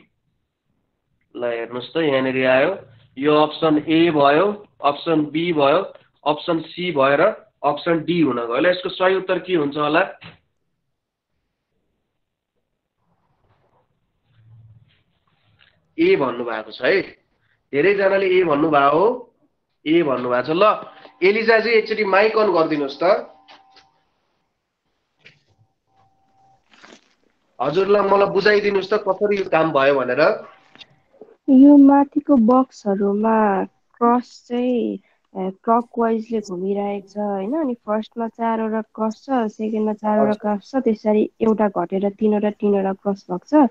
ल हेर्नुहोस् त यहाँनिर आयो। यो अप्सन ए भयो अप्सन बी भयो अप्सन सी भएर अप्सन डी हुन गयो ल यसको सही उत्तर के हुन्छ होला? ए भन्नुभएको छ है। धेरैजनाले ए भन्नुभयो हो। ए भन्नुभएको छ। ल एलिजा चाहिँ एकचोटि माइक अन गरिदिनुहोस् त। हजुरलाई मलाई बुझाइदिनुहोस् त कसरी यो काम भयो भनेर। यो माथिको बक्सहरूमा क्रस चाहिँ क्लक वाइजले घुमिरहेको छ होइन अनि फर्स्टमा चारवटा क्रस छ सेकेन्डमा चारवटा क्रस छ त्यसरी एउटा घटेर तिनवटा तिनवटा क्रस भएको छ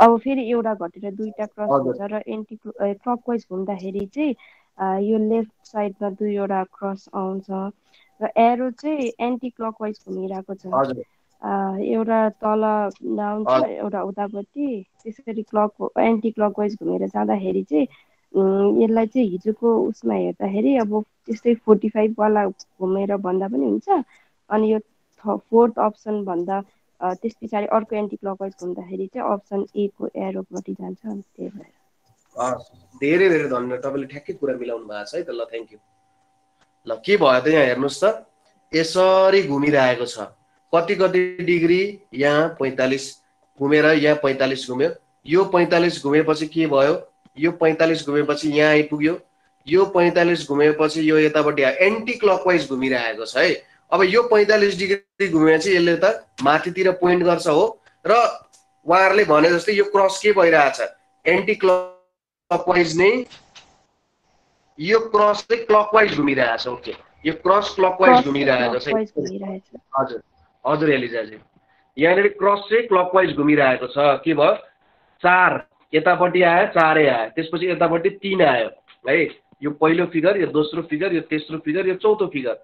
अब फेरि एउटा घटेर दुईवटा क्रस। हुन्छ र एन्टी क्लक वाइज घुम्दाखेरि चाहिँ यो लेफ्ट साइडमा दुईवटा क्रस आउँछ र एरो चाहिँ एन्टी क्लक वाइज घुमिरहेको छ एउटा तल डाउन छ। एउटा उतापट्टि त्यसरी क्लक एन्टी क्लक वाइज घुमेर जाँदाखेरि चाहिँ यसलाई चाहिँ हिजोको उसमा हेर्दाखेरि अब त्यस्तै फोर्टी फाइभवाला घुमेर भन्दा पनि हुन्छ। अनि यो फोर्थ अप्सन भन्दा त्यस पछाडि अर्को एन्टी क्लकवाइज घुम्दाखेरि चाहिँ अप्सन ए को एरोपट्टि जान्छ अनि त्यही भएर। धेरै धेरै धन्यवाद। तपाईँले ठ्याक्कै कुरा मिलाउनु भएको छ है त। ल थ्याङ्क यू ल के भयो त यहाँ हेर्नुहोस् त। यसरी घुमिरहेको छ। कति कति डिग्री यहाँ पैँतालिस घुमेर यहाँ पैँतालिस घुम्यो। यो पैँतालिस घुमेपछि के भयो? यो पैँतालिस घुमेपछि यहाँ आइपुग्यो। यो पैँतालिस घुमेपछि यो यतापट्टि एन्टी क्लकवाइज घुमिरहेको छ है। अब यो पैँतालिस डिग्री घुमेपछि यसले त माथितिर पोइन्ट गर्छ हो। र उहाँहरूले भने जस्तै यो क्रस के भइरहेछ? एन्टी क्लकवाइज नै यो क्रस चाहिँ क्लकवाइज घुमिरहेछ। ओके यो क्रस क्लकवाइज घुमिरहेको छ। हजुर। हजुर एलिजाजी। यहाँनिर क्रस चाहिँ क्लकवाइज घुमिरहेको छ। के भयो? चार यतापट्टि आयो चारै आयो। त्यसपछि यतापट्टि तिन आयो। है यो पहिलो फिगर यो दोस्रो फिगर यो तेस्रो फिगर यो चौथो फिगर।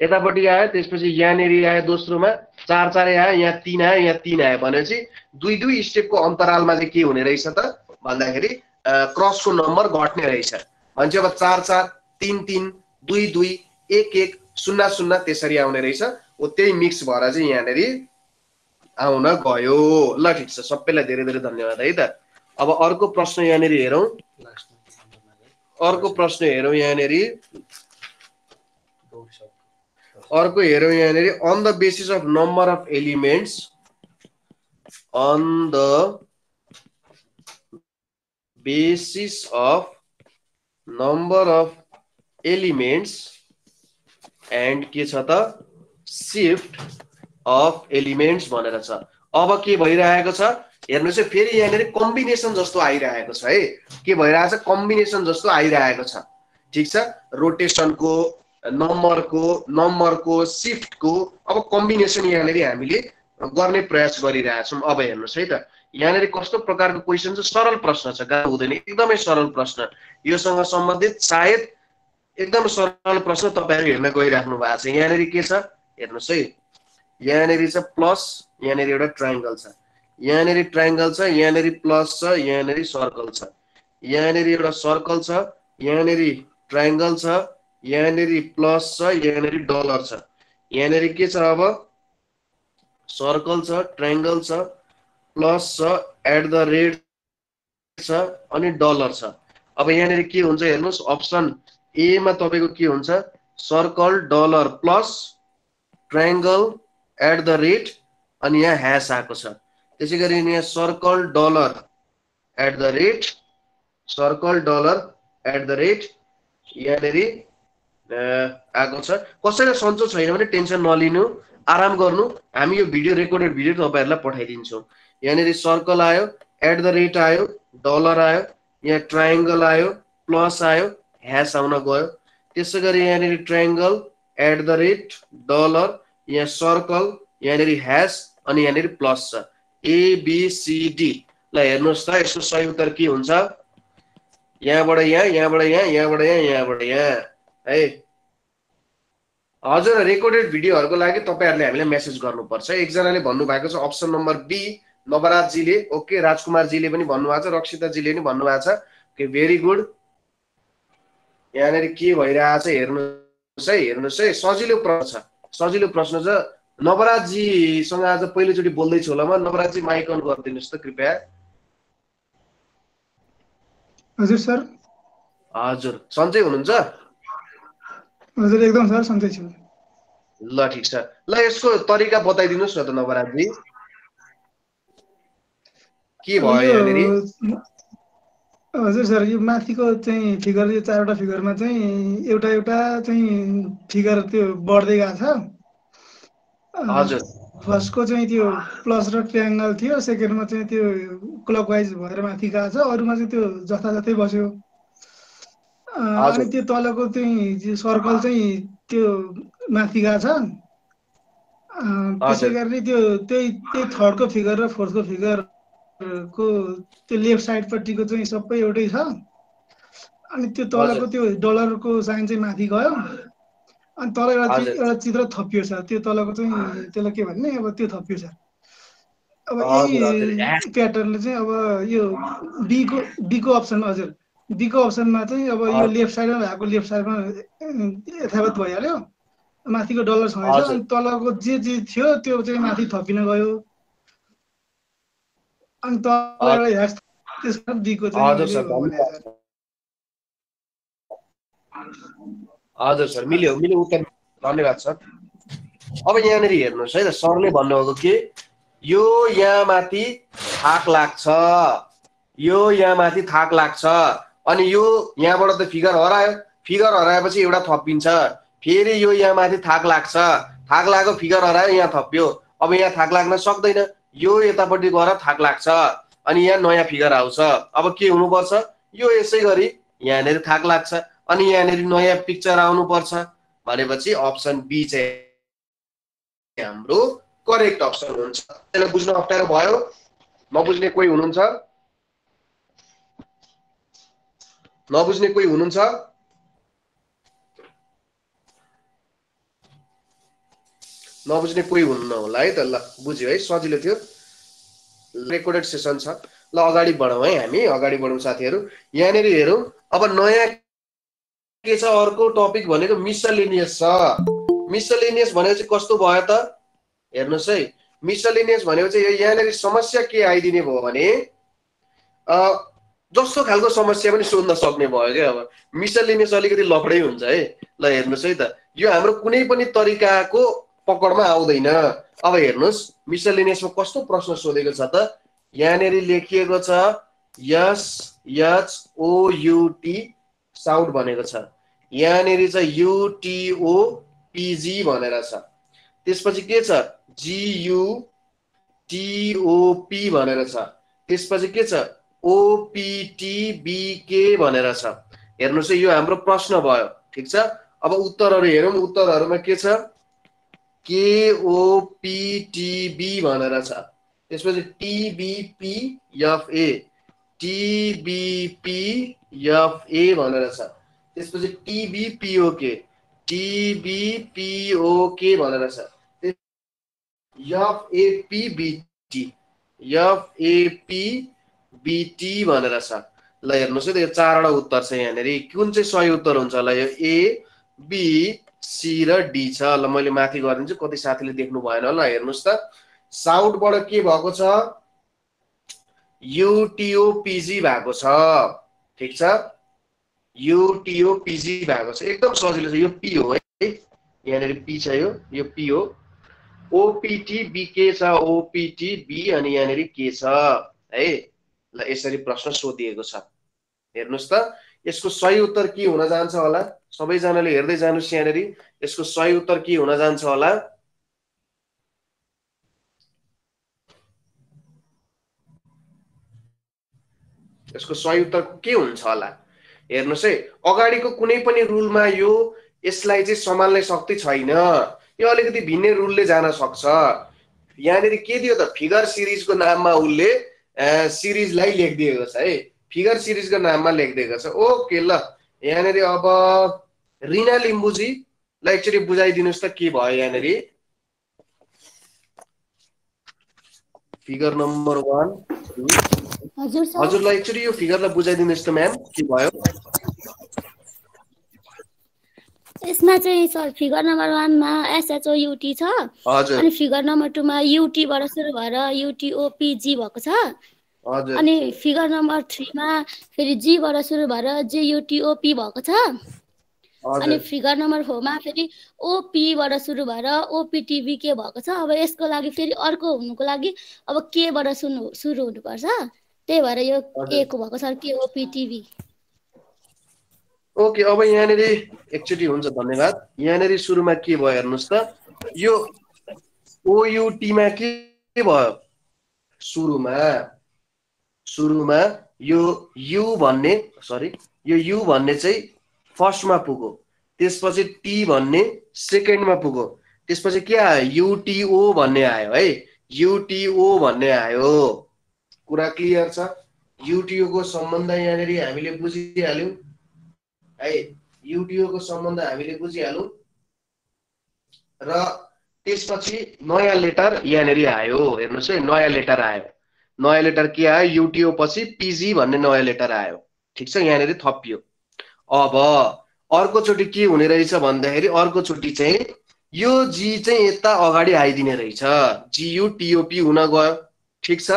यतापट्टि आयो त्यसपछि यहाँनिर आयो दोस्रोमा। चार चारै आयो यहाँ तिन आयो यहाँ तिन आयो भनेपछि दुई दुई स्टेपको अन्तरालमा चाहिँ के हुने रहेछ त भन्दाखेरि क्रसको नम्बर घट्ने रहेछ। भनेपछि अब चार चार तिन तिन दुई दुई एक एक शून्य शून्य त्यसरी आउने रहेछ। हो त्यही मिक्स भएर चाहिँ यहाँनिर आउन गयो। ल ठिक छ सबैलाई धेरै धेरै धन्यवाद है त। अब अर्को प्रश्न यहाँनिर हेरौँ। अर्को प्रश्न हेरौँ यहाँनिर। अर्को हेरौँ यहाँनिर। On the basis of number of elements on the basis of number of elements and के छ त? सिफ्ट अफ एलिमेन्ट्स भनेर छ। अब के भइरहेको छ हेर्नुहोस् है फेरि यहाँनिर कम्बिनेसन जस्तो आइरहेको छ है। के भइरहेको छ कम्बिनेसन जस्तो आइरहेको छ। ठिक छ? रोटेसनको नम्बरको नम्बरको सिफ्टको अब कम्बिनेसन यहाँनिर हामीले गर्ने प्रयास गरिरहेछौँ। अब हेर्नुहोस् है त। यहाँनिर कस्तो प्रकारको क्वेसन छ? सरल प्रश्न छ। गाह्रो हुँदैन। एकदमै सरल प्रश्न। योसँग सम्बन्धित सायद एकदम सरल प्रश्न तपाईँहरू हेर्न गइराख्नु भएको छ। यहाँनिर के छ? हेर्नुहोस् है। यहाँनिर छ प्लस यहाँनिर एउटा ट्राइङ्गल छ। यहाँनिर ट्राइङ्गल छ यहाँनिर प्लस छ यहाँनिर सर्कल छ। यहाँनिर एउटा सर्कल छ यहाँनिर ट्राइङ्गल छ यहाँनिर प्लस छ यहाँनिर डलर छ। यहाँनिर के छ अब? सर्कल छ ट्राइङ्गल छ प्लस छ एट द रेट छ अनि डलर छ। अब यहाँनिर के हुन्छ हेर्नुहोस् अप्सन एमा तपाईँको के हुन्छ? Circle dollar plus triangle at the rate अनि यहाँ ह्यास आएको छ। त्यसै गरी यहाँ circle dollar at the rate circle dollar at the rate यहाँनिर आएको छ। कसैलाई सन्चो छैन भने टेन्सन नलिनु आराम गर्नु। हामी यो भिडियो रेकर्डेड भिडियो तपाईँहरूलाई पठाइदिन्छौँ। यहाँनिर सर्कल आयो एट द रेट आयो डलर आयो यहाँ ट्राइङ्गल आयो प्लस आयो ह्यास आउन गयो। त्यसै गरी यहाँनिर triangle at the rate dollar यहाँ सर्कल यहाँनिर ह्यास अनि यहाँनिर प्लस छ। एबिसिडी ल हेर्नुहोस् त यसको सही उत्तर के हुन्छ? यहाँबाट यहाँ यहाँबाट यहाँ यहाँबाट यहाँ यहाँबाट यहाँ। है? हजुर रेकर्डेड भिडियोहरूको लागि तपाईँहरूले हामीलाई मेसेज गर्नुपर्छ। एकजनाले भन्नुभएको छ अप्सन नम्बर बी नवराजजीले ओके राजकुमारजीले पनि भन्नुभएको छ रक्षिताजीले पनि भन्नुभएको छ। ओके भेरी गुड यहाँनिर के भइरहेछ हेर्नुहोस् है हेर्नुहोस् है सजिलो प्रश्न छ। सजिलो प्रश्न छ। नवराजजीसँग आज पहिलोचोटि बोल्दैछु होला म। नवराजजी माइक अन गरिदिनुहोस् त कृपया। हजुर सर। हजुर सन्चै हुनुहुन्छ? हजुर एकदम सर सन्चै छु। ल ठिक छ। ल यसको तरिका बताइदिनुहोस् न त नवराजजी के भयो यहाँनिर? हजुर सर यो माथिको चाहिँ फिगर यो चारवटा फिगरमा चाहिँ एउटा एउटा चाहिँ फिगर त्यो बढ्दै गएको छ हजुर फर्स्टको चाहिँ त्यो प्लस र ट्रायङ्गल थियो सेकेन्डमा चाहिँ त्यो क्लकवाइज भएर माथि गएको छ अरूमा चाहिँ त्यो जताजतै बस्यो। अनि त्यो तलको चाहिँ सर्कल चाहिँ त्यो माथि गएको छ त्यसै। गरी त्यो त्यही त्यही थर्डको फिगर र फोर्थको फिगरको त्यो लेफ्ट साइडपट्टिको चाहिँ सबै एउटै छ। अनि त्यो तलको। त्यो डलरको साइन चाहिँ माथि गयो। अनि तल एउटा चित्र थपियो छ। त्यो तलको चाहिँ त्यसलाई के भन्ने? अब त्यो थपियो छ। अब। यही प्याटर्नले चाहिँ अब यो बीको बीको अप्सन हजुर। बीको अप्सनमा चाहिँ अब यो। लेफ्ट साइडमा भएको लेफ्ट साइडमा यथावत भइहाल्यो। माथिको डलर छँदैछ हजुर। अनि तलको जे जे थियो त्यो चाहिँ माथि थपिन गयो। हजुर। सर मिल्यो मिल्यो धन्यवाद सर अब यहाँनिर हेर्नुहोस् है त सरले भन्नुभएको के यो यहाँ माथि थाक लाग्छ यो यहाँ माथि थाक लाग्छ अनि यो यहाँबाट त फिगर हरायो फिगर हराएपछि एउटा थपिन्छ फेरि यो यहाँ माथि थाक लाग्छ थाक लागेको फिगर हरायो यहाँ थप्यो अब यहाँ थाक लाग्न सक्दैन यो यतापट्टि गएर थाक लाग्छ अनि यहाँ नयाँ फिगर आउँछ। अब के हुनुपर्छ? यो यसै गरी यहाँनिर थाक लाग्छ अनि यहाँनिर नयाँ पिक्चर आउनुपर्छ। भनेपछि अप्सन बी चाहिँ हाम्रो करेक्ट अप्सन हुन्छ। त्यसलाई बुझ्न अप्ठ्यारो भयो। नबुझ्ने कोही हुनुहुन्छ? नबुझ्ने कोही हुनुहुन्छ? नबुझ्ने कोही हुन्न होला है त ल बुझ्यो है सजिलो थियो। रेकर्डेड सेसन छ। ल अगाडि बढौँ है हामी अगाडि बढौँ साथीहरू। यहाँनिर हेरौँ अब नयाँ के छ अर्को टपिक भनेको मिसलिनियस छ। मिसलिनियस भनेको चाहिँ कस्तो भयो त? हेर्नुहोस् है। मिसलिनियस भनेको चाहिँ यहाँनिर समस्या के आइदिने भयो भने जस्तो खालको समस्या पनि सोध्न सक्ने भयो क्या अब। मिसलिनियस अलिकति लफडै हुन्छ है। ल हेर्नुहोस् है त। यो हाम्रो कुनै पनि तरिकाको पकडमा आउँदैन। अब हेर्नुहोस् मिसलिनियसमा कस्तो प्रश्न सोधेको छ त? यहाँनिर लेखिएको छ यस एच ओयुटी साउन्ड भनेको छ। यहाँनिर चाहिँ युटिओ पिजी भनेर छ। त्यसपछि के छ? जियु टिओपी भनेर छ। त्यसपछि के छ? ओपिटिबिके भनेर छ। हेर्नुहोस् है यो हाम्रो प्रश्न भयो। ठिक छ? अब उत्तरहरू हेरौँ। उत्तरहरूमा के छ? केओपिटिबी भनेर छ। त्यसपछि टिबिपिएफए टिबिपिएफए भनेर छ। त्यसपछि टिबिपिओके टिबिपिओके भनेर छ। एफएपिबिटी एफएपिबिटी भनेर छ। ल हेर्नुहोस् है त यो चारवटा उत्तर छ यहाँनिर। कुन चाहिँ सही उत्तर हुन्छ? होला यो ए बी सी र डी छ। ल मैले माथि गरिदिन्छु कति साथीले देख्नु भएन ल हेर्नुहोस् त। साउटबाट के भएको छ? युटिओपिजी भएको छ। ठिक छ? युटिओपिजी भएको छ। एकदम सजिलो छ। यो पी हो है। यहाँनिर पी छ यो। यो पी हो। ओपिटी बिके छ? ओपिटी बी अनि यहाँनिर के छ। है। ल यसरी प्रश्न सोधिएको छ। हेर्नुहोस् त। यसको सही उत्तर के हुन जान्छ होला? सबैजनाले हेर्दै जानुहोस् यहाँनिर। यसको सही उत्तर के हुन जान्छ होला? यसको सही उत्तर के हुन्छ होला? हेर्नुहोस् है अगाडिको कुनै पनि रुलमा यो यसलाई चाहिँ सम्हाल्ने शक्ति छैन। यो अलिकति भिन्नै रुलले जान सक्छ। यहाँनिर के दियो त? फिगर सिरिजको नाममा उसले सिरिजलाई लेखिदिएको छ है। फिगर सिरिजको नाममा लेखिदिएको छ। ओके ल। यहाँनिर अब रिना लिम्बुजी ल एकचोटि बुझाइदिनुहोस् त के भयो यहाँनिर। फिगर नम्बर वान हजुरलाई एकचोटि यो फिगरलाई बुझाइदिनुहोस् त म्याम के भयो। यसमा चाहिँ सर फिगर नम्बर वानमा एसएचओ युटी छ। अनि फिगर नम्बर टूमा युटीबाट सुरु भएर युटिओपिजी भएको छ। अनि फिगर नम्बर थ्रीमा फेरि जीबाट सुरु भएर जेयुटिओपी भएको छ। अनि फिगर नम्बर फोरमा फेरि ओपीबाट सुरु भएर ओपिटिभी भएको छ। अब यसको लागि फेरि अर्को हुनुको लागि अब केबाट सुरु सुरु हुनुपर्छ। त्यही भएर यो हजुर। एको भएको छ के ओपिटिभी ओके अब यहाँनिर एकचोटि हुन्छ धन्यवाद। यहाँनिर सुरुमा के भयो हेर्नुहोस् त। यो ओयुटीमा के के भयो? सुरुमा सुरुमा यो यु भन्ने सरी यो यु भन्ने चाहिँ फर्स्टमा पुग्यो। त्यसपछि टी भन्ने सेकेन्डमा पुग्यो। त्यसपछि के आयो? युटिओ भन्ने आयो है। युटिओ भन्ने आयो। कुरा क्लियर छ? युटिओ को सम्बन्ध यहाँनिर हामीले बुझिहाल्यौँ। है युटिओको सम्बन्ध हामीले बुझिहालौँ र त्यसपछि नयाँ लेटर यहाँनिर आयो। हेर्नुहोस् है नयाँ लेटर आयो। नयाँ लेटर के आयो युटिओ पछि पिजी भन्ने नयाँ लेटर आयो। ठिक छ यहाँनिर थपियो। अब अर्कोचोटि के हुने रहेछ भन्दाखेरि अर्कोचोटि चाहिँ यो जी चाहिँ यता अगाडि आइदिने रहेछ। जियुटिओपी हुन गयो। ठिक छ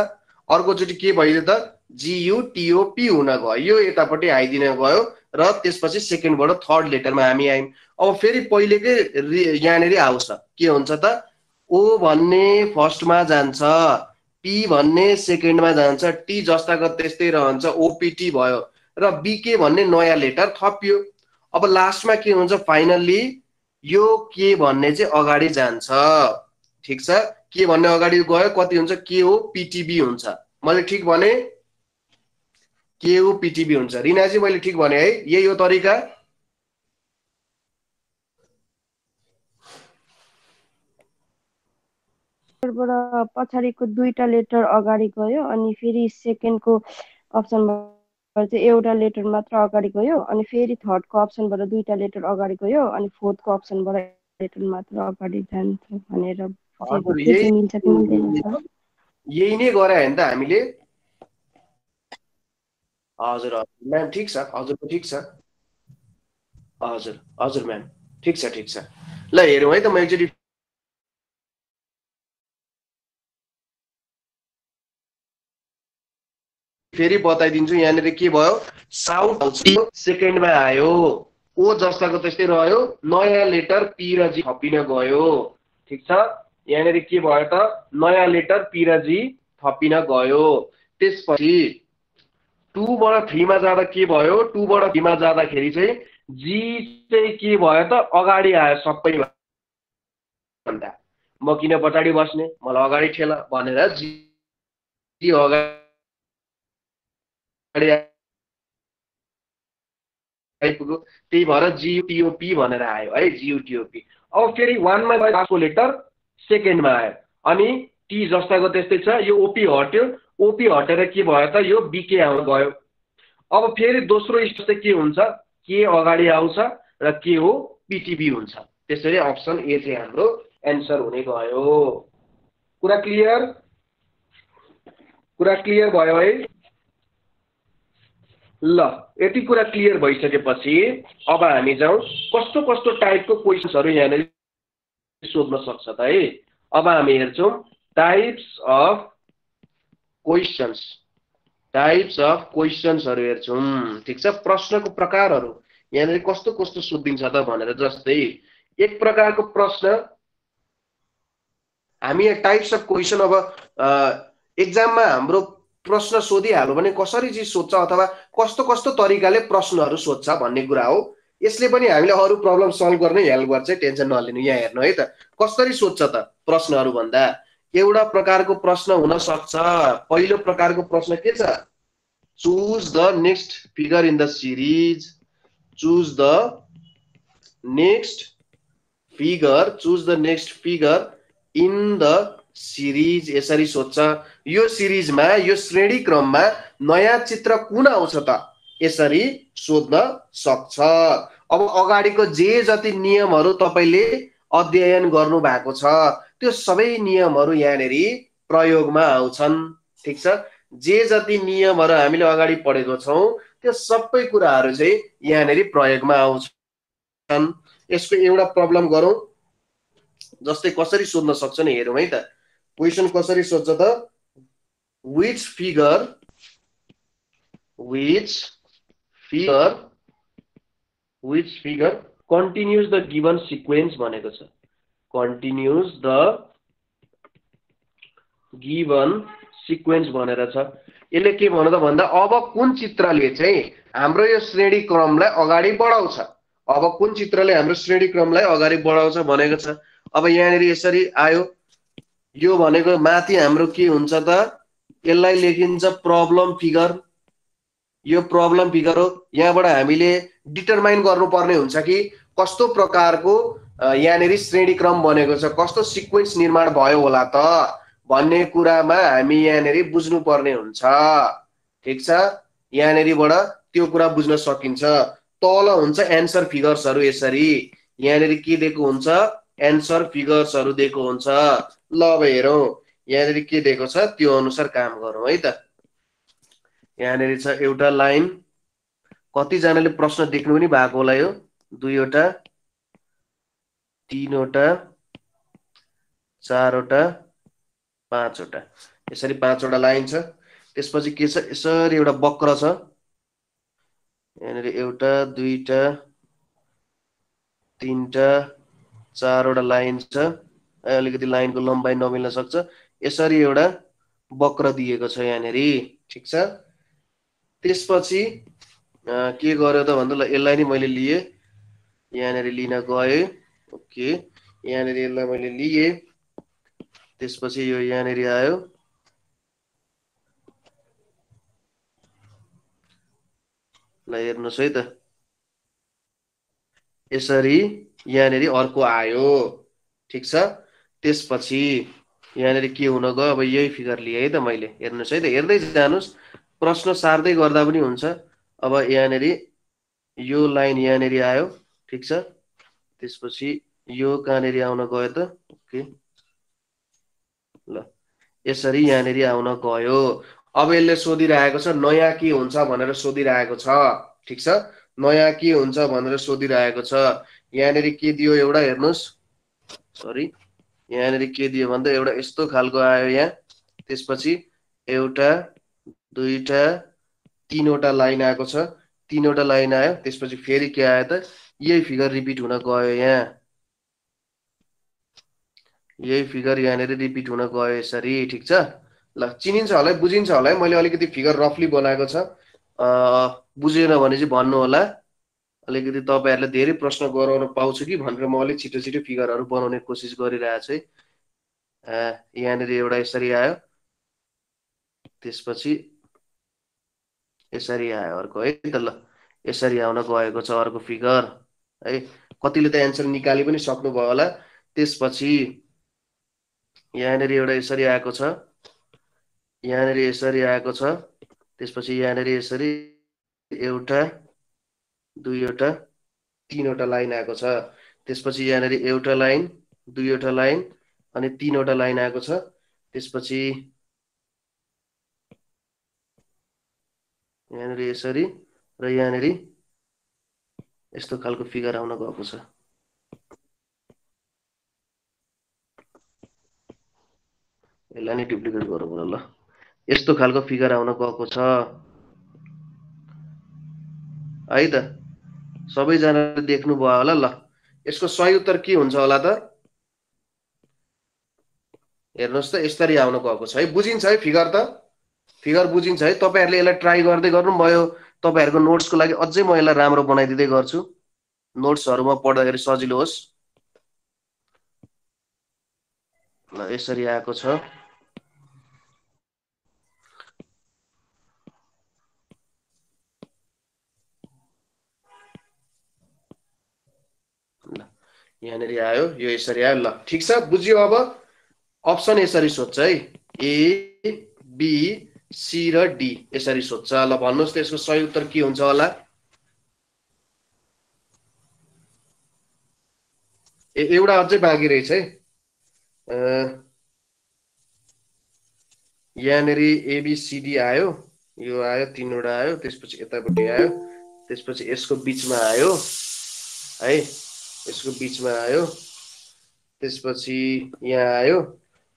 अर्कोचोटि के भइदियो त? जियुटिओपी हुन गयो। यो यतापट्टि आइदिन गयो र त्यसपछि सेकेन्डबाट थर्ड लेटरमा हामी आयौँ। अब फेरि पहिलेकै यहाँनिर आउँछ के हुन्छ त? ओ भन्ने फर्स्टमा जान्छ। पी भन्ने सेकेन्डमा जान्छ टी जस्ताको त्यस्तै रहन्छ ओपिटी भयो र बिके भन्ने नयाँ लेटर थपियो। अब लास्टमा के हुन्छ? फाइनल्ली यो के भन्ने चाहिँ अगाडि जान्छ। ठिक छ? के भन्ने अगाडि गयो कति हुन्छ? के हो पिटिबी हुन्छ। मैले ठिक भने? के हो पिटिबी हुन्छ। रिनाजी मैले ठिक भने है? यही हो तरिका। बाट पछाडिको दुईटा लेटर अगाडि गयो अनि फेरि सेकेन्डको अप्सनबाट चाहिँ एउटा लेटर मात्र अगाडि गयो अनि फेरि थर्डको अप्सनबाट दुईटा लेटर अगाडि गयो अनि फोर्थको अप्सनबाट लेटर मात्र अगाडि जान्छ भनेर यही नै गरे होइन त हामीले? हजुर हजुर म्याम ठिक छ हजुरको ठिक छ। हजुर हजुर म्याम ठिक छ ठिक छ। ल हेरौँ है त म एकचोटि फेरि बताइदिन्छु यहाँनिर के भयो? साउथ सेकेन्डमा आयो। ओ जस्ताको त्यस्तै रह्यो। नयाँ लेटर पी थपिन गयो। ठिक छ? यहाँनिर के भयो त? नयाँ लेटर पी थपिन गयो। त्यसपछि टूबाट थ्रीमा जाँदा के भयो? टूबाट थ्रीमा जाँदाखेरि चाहिँ जी चाहिँ के भयो त? अगाडि आयो सबै भन्दा म किन पछाडि बस्ने? मलाई अगाडि ठेल भनेर जी अगाडि आइपुग्यो। त्यही भएर जियुटिओपी भनेर आयो है जियुटिओपी अब फेरि वानमा लास्टको लेटर सेकेन्डमा आयो। अनि टी जस्ताको त्यस्तै छ यो ओपी हट्यो। ओपी हटेर के भयो त यो बिके आउन गयो। अब फेरि दोस्रो स्टेप चाहिँ के हुन्छ? के अगाडि आउँछ र के हो पिटिबी हुन्छ। त्यसरी अप्सन ए चाहिँ हाम्रो एन्सर हुने गयो कुरा क्लियर कुरा क्लियर भयो है? ल यति कुरा क्लियर भइसकेपछि अब हामी जाउँ। कस्तो कस्तो टाइपको क्वेसन्सहरू यहाँनिर सोध्न सक्छ त है? अब हामी हेर्छौँ types of questions types of क्वेसन्सहरू हेर्छौँ। ठिक छ? प्रश्नको प्रकारहरू। यहाँनिर कस्तो कस्तो सोधिन्छ त भनेर जस्तै एक प्रकारको प्रश्न। हामी यहाँ टाइप्स अफ क्वेसन अब एक्जाममा हाम्रो प्रश्न सोधिहाल्यो भने कसरी चाहिँ सोध्छ अथवा कस्तो कस्तो तरिकाले प्रश्नहरू सोध्छ भन्ने कुरा हो। यसले पनि हामीले अरू प्रब्लम सल्भ गर्ने हेल्प गर्छ टेन्सन नलिनु यहाँ हेर्नु है त। कसरी सोध्छ त प्रश्नहरू भन्दा एउटा प्रकारको प्रश्न हुन सक्छ पहिलो प्रकारको प्रश्न के छ? Choose the next figure in the series choose the next figure choose the next figure in the series यसरी सोध्छ यो सिरिजमा यो श्रेणी क्रममा नयाँ चित्र कुन आउँछ त? यसरी सोध्न सक्छ। अब अगाडिको जे जति नियमहरू तपाईँले अध्ययन गर्नु भएको छ त्यो सबै नियमहरू यहाँनिर प्रयोगमा आउँछन्। ठिक छ? जे जति नियमहरू हामीले अगाडि पढेको छौँ त्यो सबै कुराहरू चाहिँ यहाँनिर प्रयोगमा आउँछन्। यसको एउटा प्रब्लम गरौँ। जस्तै कसरी सोध्न सक्छ नि हेरौँ है त। क्वेसन कसरी सोध्छ त? Which figure which figure which figure continues the given sequence भनेको छ? कन्टिन्युज द गिभन सिक्वेन्स भनेर छ। यसले के भन्नु त भन्दा अब कुन चित्रले चाहिँ हाम्रो यो श्रेणी क्रमलाई अगाडि बढाउँछ? अब कुन चित्रले हाम्रो श्रेणी क्रमलाई अगाडि बढाउँछ भनेको छ? अब यहाँनिर यसरी आयो। यो भनेको माथि हाम्रो के हुन्छ त? यसलाई लेखिन्छ प्रब्लम फिगर यो प्रब्लम फिगर हो। यहाँबाट हामीले डिटरमाइन गर्नुपर्ने हुन्छ कि कस्तो प्रकारको यहाँनिर श्रेणी क्रम बनेको छ कस्तो सिक्वेन्स निर्माण भयो होला त भन्ने कुरामा हामी यहाँनिर बुझ्नुपर्ने हुन्छ। ठिक छ? यहाँनिरबाट त्यो कुरा बुझ्न सकिन्छ। तल हुन्छ एन्सर फिगर्सहरू यसरी। यहाँनिर के दिएको हुन्छ? एन्सर फिगर्सहरू दिएको हुन्छ। ल अब हेरौँ यहाँनिर के दिएको छ त्यो अनुसार काम गरौँ है त। यहाँनिर छ एउटा लाइन। कतिजनाले प्रश्न देख्नु पनि भएको होला यो। दुईवटा तिनवटा चारवटा पाँचवटा। यसरी पाँचवटा लाइन छ। त्यसपछि के छ? यसरी एउटा वक्र छ। यहाँनिर एउटा दुईटा तिनवटा चारवटा लाइन छ अलिकति लाइनको लम्बाइ नमिल्न सक्छ। यसरी एउटा वक्र दिएको छ यहाँनिर। ठिक छ? त्यसपछि के गर्यो त भन्दा ल यसलाई नि मैले लिएँ। यहाँनिर लिन गएँ। ओके। यहाँनिर यसलाई मैले लिएँ। त्यसपछि यो यहाँनिर आयो। ल हेर्नुहोस् है त। यसरी यहाँनिर अर्को आयो। ठिक छ? त्यसपछि यहाँनिर के हुन गयो? अब यही फिगर लिएँ है त मैले। हेर्नुहोस् है त। हेर्दै जानुहोस्। प्रश्न सार्दै गर्दा पनि हुन्छ। अब यहाँनिर यो लाइन यहाँनिर आयो। ठिक छ? त्यसपछि यो कहाँनिर आउन गयो त? ओके। ल। यसरी यहाँनिर आउन गयो। अब यसले सोधिरहेको छ नयाँ के हुन्छ भनेर सोधिरहेको छ। ठिक छ? नयाँ के हुन्छ भनेर सोधिरहेको छ। यहाँनिर के दियो एउटा हेर्नुहोस्। सरी यहाँनिर के दियो भन्दा एउटा यस्तो खालको आयो यहाँ। त्यसपछि एउटा दुईवटा तिनवटा लाइन आएको छ। तिनवटा लाइन आयो। त्यसपछि फेरि के आयो त? यही फिगर रिपिट हुन गयो यहाँ। यही फिगर यहाँनिर रिपिट हुन गयो यसरी। ठिक छ? ल चिनिन्छ होला है बुझिन्छ होला है। मैले अलिकति फिगर रफली बनाएको छ। बुझेन भने चाहिँ भन्नु होला। अलिकति तपाईँहरूलाई धेरै प्रश्न गराउन पाउँछु कि भनेर म अलिक छिटो छिटो फिगरहरू बनाउने कोसिस गरिरहेको छु है यहाँनिर एउटा यसरी आयो। त्यसपछि यसरी आयो अर्को है। त ल यसरी आउन गएको छ अर्को फिगर है। कतिले त एन्सर निकाली पनि सक्नुभयो होला। त्यसपछि यहाँनिर एउटा यसरी आएको छ। यहाँनिर यसरी आएको छ। त्यसपछि यहाँनिर यसरी एउटा दुईवटा तिनवटा लाइन आएको छ। त्यसपछि यहाँनिर एउटा लाइन दुईवटा लाइन अनि तिनवटा लाइन आएको छ। त्यसपछि यहाँनिर यसरी र यहाँनिर यस्तो खालको फिगर आउन गएको छ। यसलाई नै डुप्लिकेट गरौँ ल। यस्तो खालको फिगर आउन गएको छ। है त? सबैजनाले देख्नुभयो होला ल। यसको सही उत्तर के हुन्छ होला त? हेर्नुहोस् त यसरी आउन गएको छ है। बुझिन्छ है फिगर त। फिगर बुझिन्छ है। तपाईँहरूले यसलाई ट्राई गर्दै गर्नु म यो तपाईँहरूको नोट्सको लागि अझै म यसलाई राम्रो बनाइदिँदै गर्छु। नोट्सहरूमा पढ्दाखेरि सजिलो होस्। ल यसरी आएको छ ल यहाँनिर आयो यो यसरी आयो। ल ठिक छ बुझ्यो अब। अप्सन यसरी सोध्छ है। ए बी सी र डी यसरी सोध्छ। ल भन्नुहोस् त यसको सही उत्तर के हुन्छ होला। ए- एउटा अझै बाँकी रहेछ है। यहाँनिर एबिसिडी आयो। यो आयो तिनवटा आयो। त्यसपछि यतापट्टि आयो। त्यसपछि यसको बिचमा आयो। है। यसको बिचमा आयो। त्यसपछि यहाँ आयो।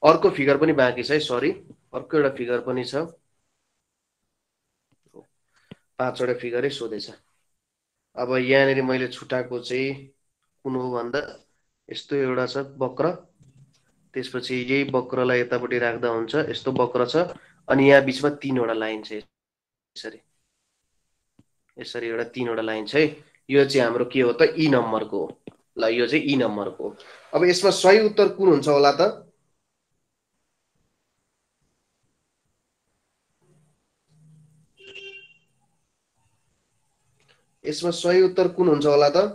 अर्को फिगर पनि बाँकी छ है सरी अर्को एउटा फिगर पनि छ। पाँचवटा फिगरै सोधेछ। अब यहाँनिर मैले छुट्याएको चाहिँ कुन हो भन्दा यस्तो एउटा छ वक्र त्यसपछि यही वक्रलाई यतापट्टि राख्दा हुन्छ यस्तो वक्र छ। अनि यहाँ बिचमा तिनवटा लाइन छ यसरी। यसरी एउटा तिनवटा लाइन छ है। यो चाहिँ हाम्रो के हो त? ई नम्बरको हो। ल यो चाहिँ ई नम्बरको अब यसमा सही उत्तर कुन हुन्छ होला त? यसमा सही उत्तर कुन हुन्छ होला त?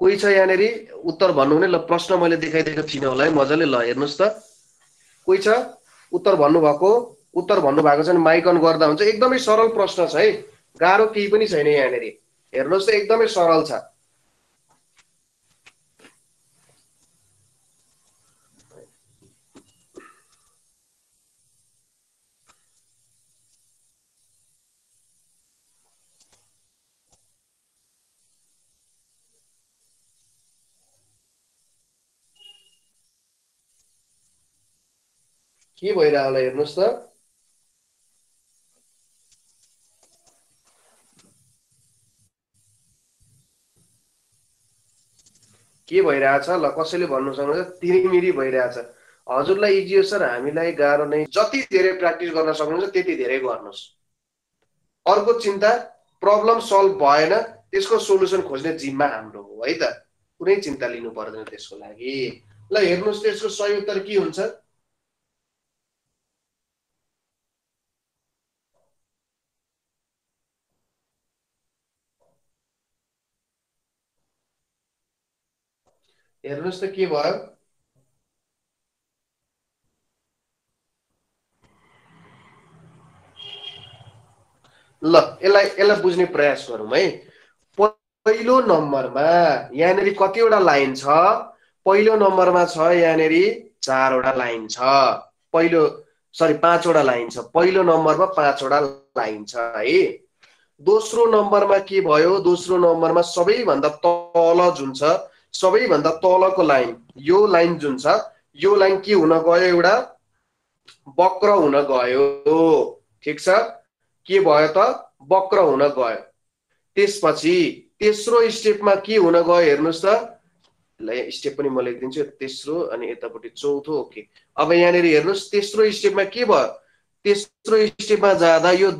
कोही छ यहाँनिर? उत्तर भन्नुहुने ल प्रश्न मैले देखाइदिएको थिइनँ होला है मजाले ल हेर्नुहोस् त। कोही छ? उत्तर भन्नुभएको? उत्तर भन्नुभएको छ भने माइक अन गर्दा हुन्छ। एकदमै सरल प्रश्न छ है। गाह्रो केही पनि छैन यहाँनिर। हेर्नुहोस् त एकदमै सरल छ। के भइरहेको होला हेर्नुहोस् त के भइरहेछ ल कसैले भन्नु सक्नुहुन्छ तिरिमिरी भइरहेछ हजुरलाई इजी हो सर हामीलाई गाह्रो नै जति धेरै प्र्याक्टिस गर्न सक्नुहुन्छ त्यति धेरै गर्नुहोस् अर्को चिन्ता प्रब्लम सल्भ भएन त्यसको सोल्युसन खोज्ने जिम्मा हाम्रो हो है त कुनै चिन्ता लिनु पर्दैन त्यसको लागि ल हेर्नुहोस् त यसको सही उत्तर के हुन्छ हेर्नुहोस् त के भयो? ल यसलाई यसलाई बुझ्ने प्रयास गरौँ है। पहिलो नम्बरमा यहाँनिर कतिवटा लाइन छ? पहिलो नम्बरमा छ यहाँनिर चारवटा लाइन छ। पहिलो सरी पाँचवटा लाइन छ। पहिलो नम्बरमा पाँचवटा लाइन छ है। दोस्रो नम्बरमा के भयो? दोस्रो नम्बरमा सबैभन्दा तल जुन छ सबैभन्दा तलको लाइन यो लाइन जुन छ यो लाइन के हुन गयो एउटा? वक्र हुन गयो। ठिक छ? के भयो त? वक्र हुन गयो। त्यसपछि तेस्रो स्टेपमा के हुन गयो हेर्नुहोस् त। ल स्टेप पनि म लेखिदिन्छु। तेस्रो अनि यतापट्टि चौथो ओके। अब यहाँनिर हेर्नुहोस् तेस्रो स्टेपमा के भयो? तेस्रो स्टेपमा जाँदा यो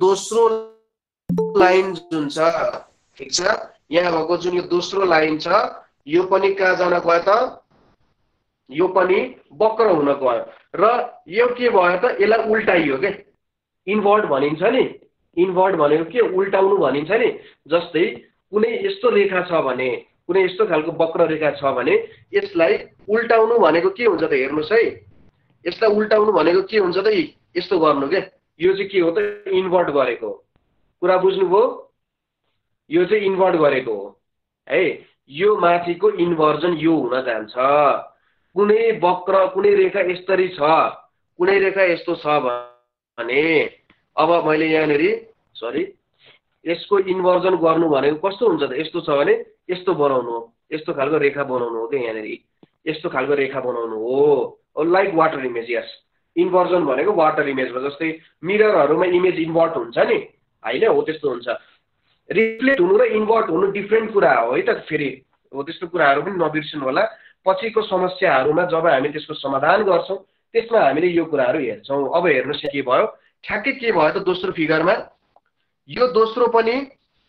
दोस्रो लाइन जुन छ ठिक छ? यहाँ भएको जुन यो दोस्रो लाइन छ यो पनि कहाँ जान गयो त? यो पनि वक्र हुन गयो। र यो के भयो त? यसलाई उल्टाइयो के? इन्भर्ट भनिन्छ नि। इन्भर्ट भनेको के? उल्टाउनु भनिन्छ नि। जस्तै कुनै यस्तो रेखा छ भने कुनै यस्तो खालको वक्र रेखा छ भने यसलाई उल्टाउनु भनेको के हुन्छ त हेर्नुहोस् है। यसलाई उल्टाउनु भनेको के हुन्छ त? यस्तो गर्नु के? यो चाहिँ के हो त? इन्भर्ट गरेको कुरा बुझ्नुभयो? यो चाहिँ इन्भर्ट गरेको हो। है यो माथिको इन्भर्जन यो हुन जान्छ। कुनै वक्र कुनै रेखा यसरी छ कुनै रेखा यस्तो छ भने अब मैले यहाँनिर सरी यसको इन्भर्जन गर्नु भनेको कस्तो हुन्छ त? यस्तो छ भने यस्तो बनाउनु हो यस्तो खालको रेखा बनाउनु हो क्या यहाँनिर? यस्तो खालको रेखा बनाउनु हो। लाइक वाटर इमेज यस इन्भर्जन भनेको वाटर इमेजमा जस्तै मिररहरूमा इमेज इन्भर्ट हुन्छ नि? होइन हो त्यस्तो हुन्छ। रिफ्लेक्ट हुनु र इन्भर्ट हुनु डिफ्रेन्ट कुरा हो है त फेरि। हो त्यस्तो कुराहरू पनि नबिर्सनु होला। पछिको समस्याहरूमा जब हामी त्यसको समाधान गर्छौँ त्यसमा हामीले यो कुराहरू हेर्छौँ। अब हेर्नुहोस् के भयो। ठ्याक्कै के भयो त दोस्रो फिगरमा यो दोस्रो पनि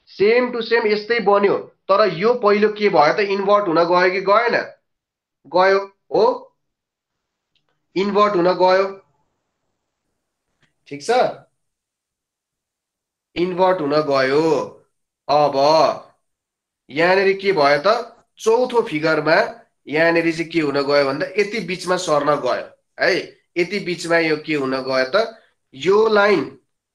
सेम टु सेम यस्तै बन्यो। तर यो पहिलो के भयो त इन्भर्ट हुन गयो कि गएन? गयो। हो? इन्भर्ट हुन गयो। ठिक छ? इन्भर्ट हुन गयो। अब यहाँनिर के भयो त? चौथो फिगरमा यहाँनिर चाहिँ के हुन गयो भन्दा यति बिचमा सर्न गयो है? यति बिचमा यो के हुन गयो त? यो लाइन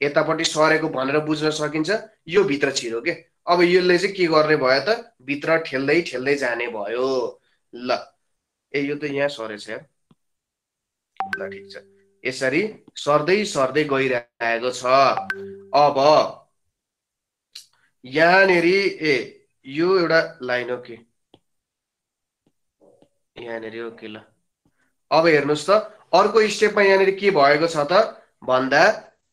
यतापट्टि सरेको भनेर बुझ्न सकिन्छ यो भित्र छिरो के? अब यसले चाहिँ के गर्ने भयो त? भित्र ठेल्दै ठेल्दै जाने भयो। ल ए यो त यहाँ सरेछ यार। ल ठिक छ। यसरी सर्दै सर्दै गइरहेको छ। अब यहाँनिर ए यो एउटा लाइन ओके यहाँनिर ओके ल। अब हेर्नुहोस् त अर्को स्टेपमा यहाँनिर के भएको छ त? भन्दा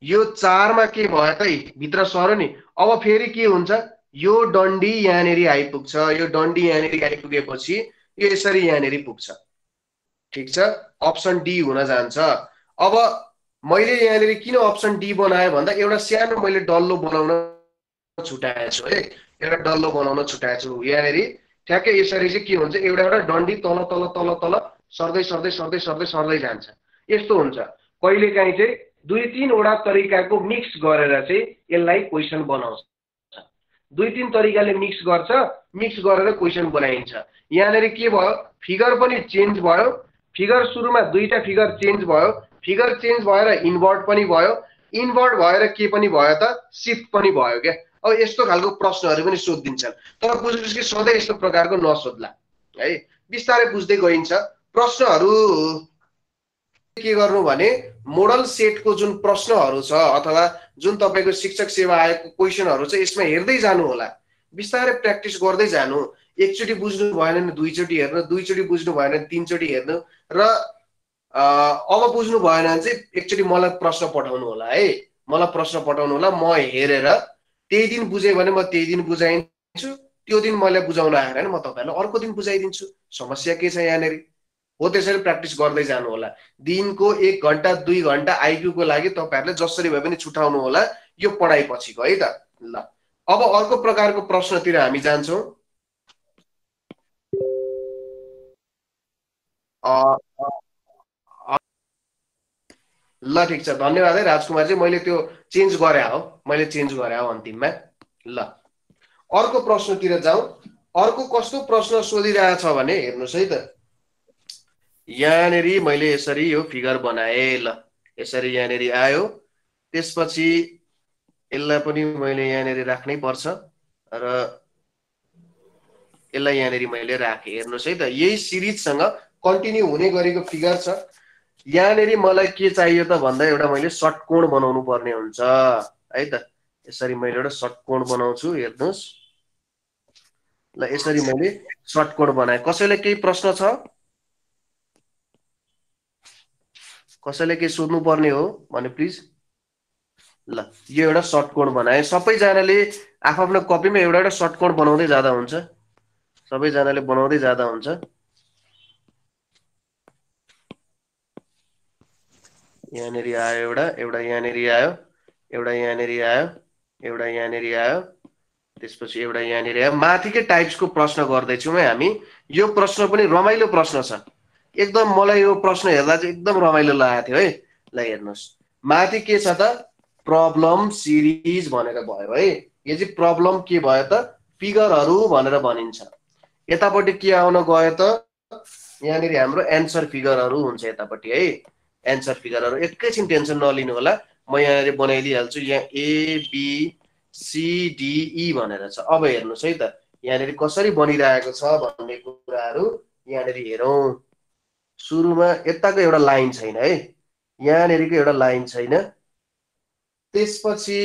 यो चारमा के भयो त? भित्र सरो नि। अब फेरि के हुन्छ? यो डन्डी यहाँनिर आइपुग्छ। यो डन्डी यहाँनिर आइपुगेपछि यो यसरी यहाँनिर पुग्छ। ठिक छ? अप्सन डी हुन जान्छ। अब मैले यहाँनिर किन अप्सन डी बनाएँ भन्दा एउटा सानो मैले डल्लो बनाउन छुट्याएको छु है एउटा डल्लो बनाउन छुट्याएको छु यहाँनिर ठ्याक्कै यसरी चाहिँ के हुन्छ एउटा एउटा डन्डी तल तल तल तल सर्दै सर्दै सर्दै सर्दै सर्दै जान्छ। यस्तो हुन्छ। कहिलेकाहीँ चाहिँ दुई तिनवटा तरिकाको मिक्स गरेर चाहिँ यसलाई क्वेसन बनाउँछ। दुई तिन तरिकाले मिक्स गर्छ मिक्स गरेर क्वेसन बनाइन्छ। यहाँनिर के भयो फिगर पनि चेन्ज भयो। फिगर सुरुमा दुईवटा फिगर चेन्ज भयो। फिगर चेन्ज भएर इन्भर्ट पनि भयो। इन्भर्ट भएर के पनि भयो त सिफ्ट पनि भयो क्या। अब यस्तो खालको प्रश्नहरू पनि सोधिदिन्छन् तर बुझ्नुहोस् कि सधैँ यस्तो प्रकारको नसोध्ला। है बिस्तारै बुझ्दै गइन्छ। प्रश्नहरू के गर्नु भने मोडल सेटको जुन प्रश्नहरू छ अथवा जुन तपाईँको शिक्षक सेवा आएको क्वेसनहरू छ यसमा हेर्दै जानु होला। बिस्तारै प्र्याक्टिस गर्दै जानु। एकचोटि बुझ्नु भएन भने दुईचोटि हेर्नु दुईचोटि बुझ्नु भएन भने तिनचोटि हेर्नु र अब बुझ्नु भएन भने चाहिँ एकचोटि मलाई प्रश्न पठाउनु होला है। मलाई प्रश्न पठाउनु होला म हेरेर त्यही दिन बुझेँ भने म त्यही दिन बुझाइदिन्छु। त्यो दिन मैले बुझाउन भने म तपाईँहरूलाई अर्को दिन बुझाइदिन्छु। समस्या के छ यहाँनिर? हो त्यसरी प्र्याक्टिस गर्दै जानु होला। दिनको एक घन्टा दुई घन्टा आइक्यूको लागि तपाईँहरूले जसरी भए पनि छुट्याउनु होला यो पढाइ पछिको है त। ल। अब अर्को प्रकारको प्रश्नतिर हामी जान्छौँ। ल ठिक छ। धन्यवाद है राजकुमार चाहिँ मैले त्यो चेन्ज गरे हो मैले चेन्ज गरे हो अन्तिममा। ल। अर्को प्रश्नतिर जाउँ। अर्को कस्तो प्रश्न सोधिरहेछ भने हेर्नुहोस् है त। यहाँनिर मैले यसरी यो फिगर बनाएँ ल। यसरी यहाँनिर आयो। त्यसपछि यसलाई पनि मैले यहाँनिर राख्नै पर्छ। र यसलाई यहाँनिर मैले राखेँ। हेर्नुहोस् है त। यही सिरिजसँग कन्टिन्यू हुने गरेको फिगर छ। यहाँनिर मलाई के चाहियो त भन्दा एउटा मैले षटकोण बनाउनु पर्ने हुन्छ। है त? यसरी मैले एउटा षटकोण बनाउँछु हेर्नुहोस्। ल यसरी मैले षटकोण बनाएँ। कसैलाई केही प्रश्न छ? कसैले केही सोध्नु पर्ने हो? भने प्लिज। ल यो एउटा षटकोण बनाएँ। सबैजनाले आफ्नो कपीमा एउटा एउटा षटकोण बनाउँदै जाँदा हुन्छ। सबैजनाले बनाउँदै जाँदा हुन्छ। यहाँनिर आयो एउटा एउटा यहाँनिर आयो एउटा यहाँनिर आयो एउटा यहाँनिर आयो त्यसपछि एउटा यहाँनिर आयो माथिकै टाइप्सको प्रश्न गर्दैछौँ है हामी यो प्रश्न पनि रमाइलो प्रश्न छ एकदम मलाई यो प्रश्न हेर्दा चाहिँ एकदम रमाइलो लागेको थियो है ल हेर्नुहोस् माथि के छ त प्रब्लम सिरिज भनेर भयो है यो चाहिँ प्रब्लम के भयो त फिगरहरू भनेर भनिन्छ यतापट्टि के आउन गयो त यहाँनिर हाम्रो एन्सर फिगरहरू हुन्छ यतापट्टि है एन्सर फिगरहरू एकैछिन टेन्सन नलिनु होला। म यहाँनिर बनाइदिइहाल्छु। यहाँ एबी सिडिई भनेर छ। अब हेर्नुहोस् है त। यहाँनिर कसरी बनिरहेको छ भन्ने कुराहरू यहाँनिर हेरौँ। सुरुमा यताको एउटा लाइन छैन है। यहाँनिरको एउटा लाइन छैन। त्यसपछि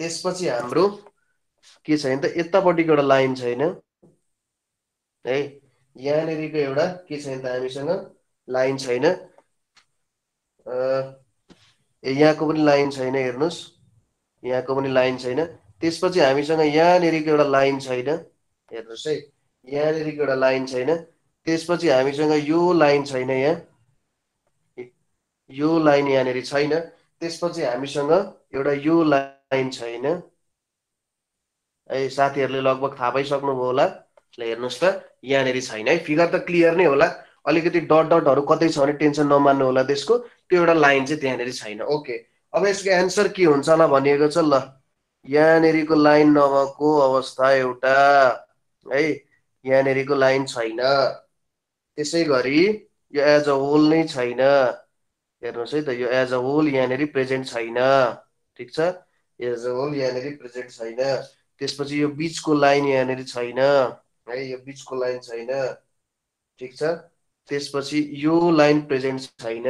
त्यसपछि हाम्रो के छैन त? यतापट्टिको एउटा लाइन छैन। है। यहाँनिरको एउटा के छैन त हामीसँग? लाइन छैन यहाँको पनि लाइन छैन हेर्नुहोस् यहाँको पनि लाइन छैन त्यसपछि हामीसँग यहाँनिरको एउटा लाइन छैन हेर्नुहोस् है यहाँनिरको एउटा लाइन छैन त्यसपछि हामीसँग यो लाइन छैन यहाँ यो लाइन यहाँनिर छैन त्यसपछि हामीसँग एउटा यो लाइन छैन है साथीहरूले लगभग थाहा पाइसक्नुभयो होला हेर्नुहोस् त यहाँनिर छैन है फिगर त क्लियर नै होला अलिकति डट डटहरू कतै छ भने टेन्सन नमान्नु होला त्यसको। त्यो एउटा लाइन चाहिँ त्यहाँनिर छैन। ओके। अब यसको एन्सर के हुन्छ होला भनिएको छ ल। यहाँनिरको लाइन नभएको अवस्था एउटा है? यहाँनिरको लाइन छैन। त्यसै गरी यो एज अ होल नै छैन। हेर्नुहोस् है त यो एज अ होल यहाँनिर प्रेजेन्ट छैन। ठिक छ? एज होल यहाँनिर प्रेजेन्ट छैन। त्यसपछि यो बिचको लाइन यहाँनिर छैन। है यो बिचको लाइन छैन। ठिक छ? त्यसपछि यो लाइन प्रेजेन्ट छैन।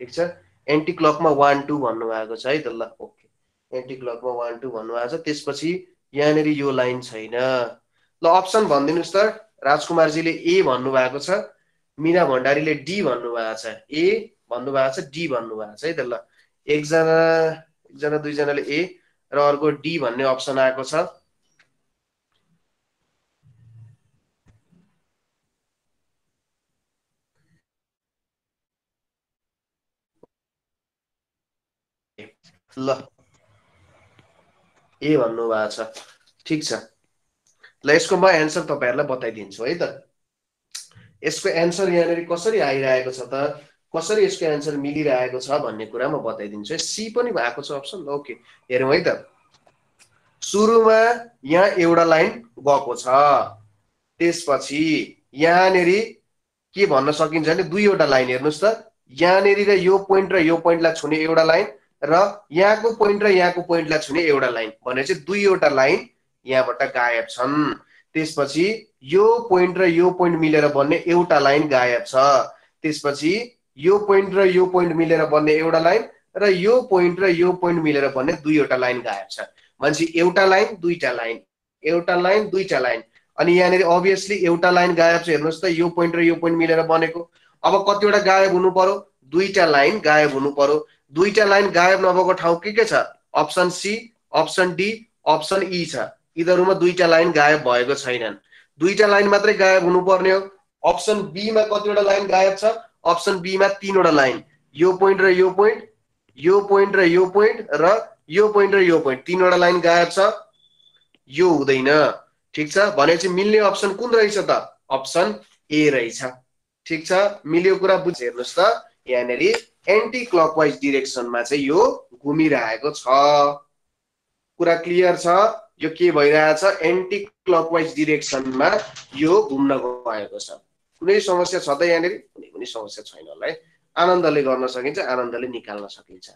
ठिक छ? एन्टी क्लकमा वान टू भन्नुभएको छ है त ल ओके। एन्टी क्लकमा वान टू भन्नुभएको छ। त्यसपछि यहाँनिर यो लाइन छैन। ल अप्सन भनिदिनुहोस् त। राजकुमारजीले ए भन्नुभएको छ। मिना भण्डारीले डी भन्नुभएको छ। ए भन्नुभएको छ डी भन्नुभएको छ है त ल। एकजना एकजना दुईजनाले ए र अर्को डी भन्ने अप्सन आएको छ। ल। ए भन्नुभएको छ। ठिक छ। ल यसको म एन्सर तपाईँहरूलाई बताइदिन्छु है त। यसको एन्सर यहाँनिर कसरी आइरहेको छ त? कसरी यसको एन्सर मिलिरहेको छ भन्ने कुरा म बताइदिन्छु सी पनि भएको छ अप्सन ओके। हेरौँ है त। सुरुमा यहाँ एउटा लाइन गएको छ। त्यसपछि यहाँनिर के भन्न सकिन्छ भने दुईवटा लाइन हेर्नुहोस् त। यहाँनिर यो पोइन्ट र यो पोइन्टलाई छुने एउटा लाइन र यहाँको पोइन्ट र यहाँको पोइन्टलाई छुने एउटा लाइन भने चाहिँ दुईवटा लाइन यहाँबाट गायब छन्। त्यसपछि यो पोइन्ट र यो पोइन्ट मिलेर बन्ने एउटा लाइन गायब छ। त्यसपछि यो पोइन्ट र यो पोइन्ट मिलेर बन्ने एउटा लाइन र यो पोइन्ट र यो पोइन्ट मिलेर बन्ने दुईवटा लाइन गायब छ। भनेपछि एउटा लाइन दुईटा लाइन एउटा लाइन दुईटा लाइन अनि यहाँनिर अभियसली एउटा लाइन गायब छ। हेर्नुहोस् त यो पोइन्ट र यो पोइन्ट मिलेर बनेको। अब कतिवटा गायब हुनु पर्यो? दुईटा लाइन गायब हुनु पर्यो। दुईटा लाइन गायब नभएको ठाउँ के के छ? Option C option D option E छ। यिनीहरूमा दुईटा लाइन गायब भएको छैनन्। दुईटा लाइन मात्रै गायब हुनुपर्ने हो। अप्सन बीमा कतिवटा लाइन गायब छ? अप्सन बीमा तिनवटा लाइन। यो पोइन्ट र यो पोइन्ट यो पोइन्ट र यो पोइन्ट र यो पोइन्ट र यो पोइन्ट तिनवटा लाइन गायब छ। यो हुँदैन। ठिक छ? भनेपछि मिल्ने अप्सन कुन रहेछ त? अप्सन ए रहेछ। ठिक छ? मिल्यो कुरा बुझ हेर्नुहोस् त। यहाँनिर एन्टी क्लकवाइज डिरेक्सनमा चाहिँ यो घुमिरहेको छ। कुरा क्लियर छ? यो के भइरहेछ? एन्टी क्लकवाइज डिरेक्सनमा यो घुम्न गएको छ। कुनै समस्या छ त यहाँनिर? कुनै पनि समस्या छैन होला है। आनन्दले गर्न सकिन्छ आनन्दले निकाल्न सकिन्छ।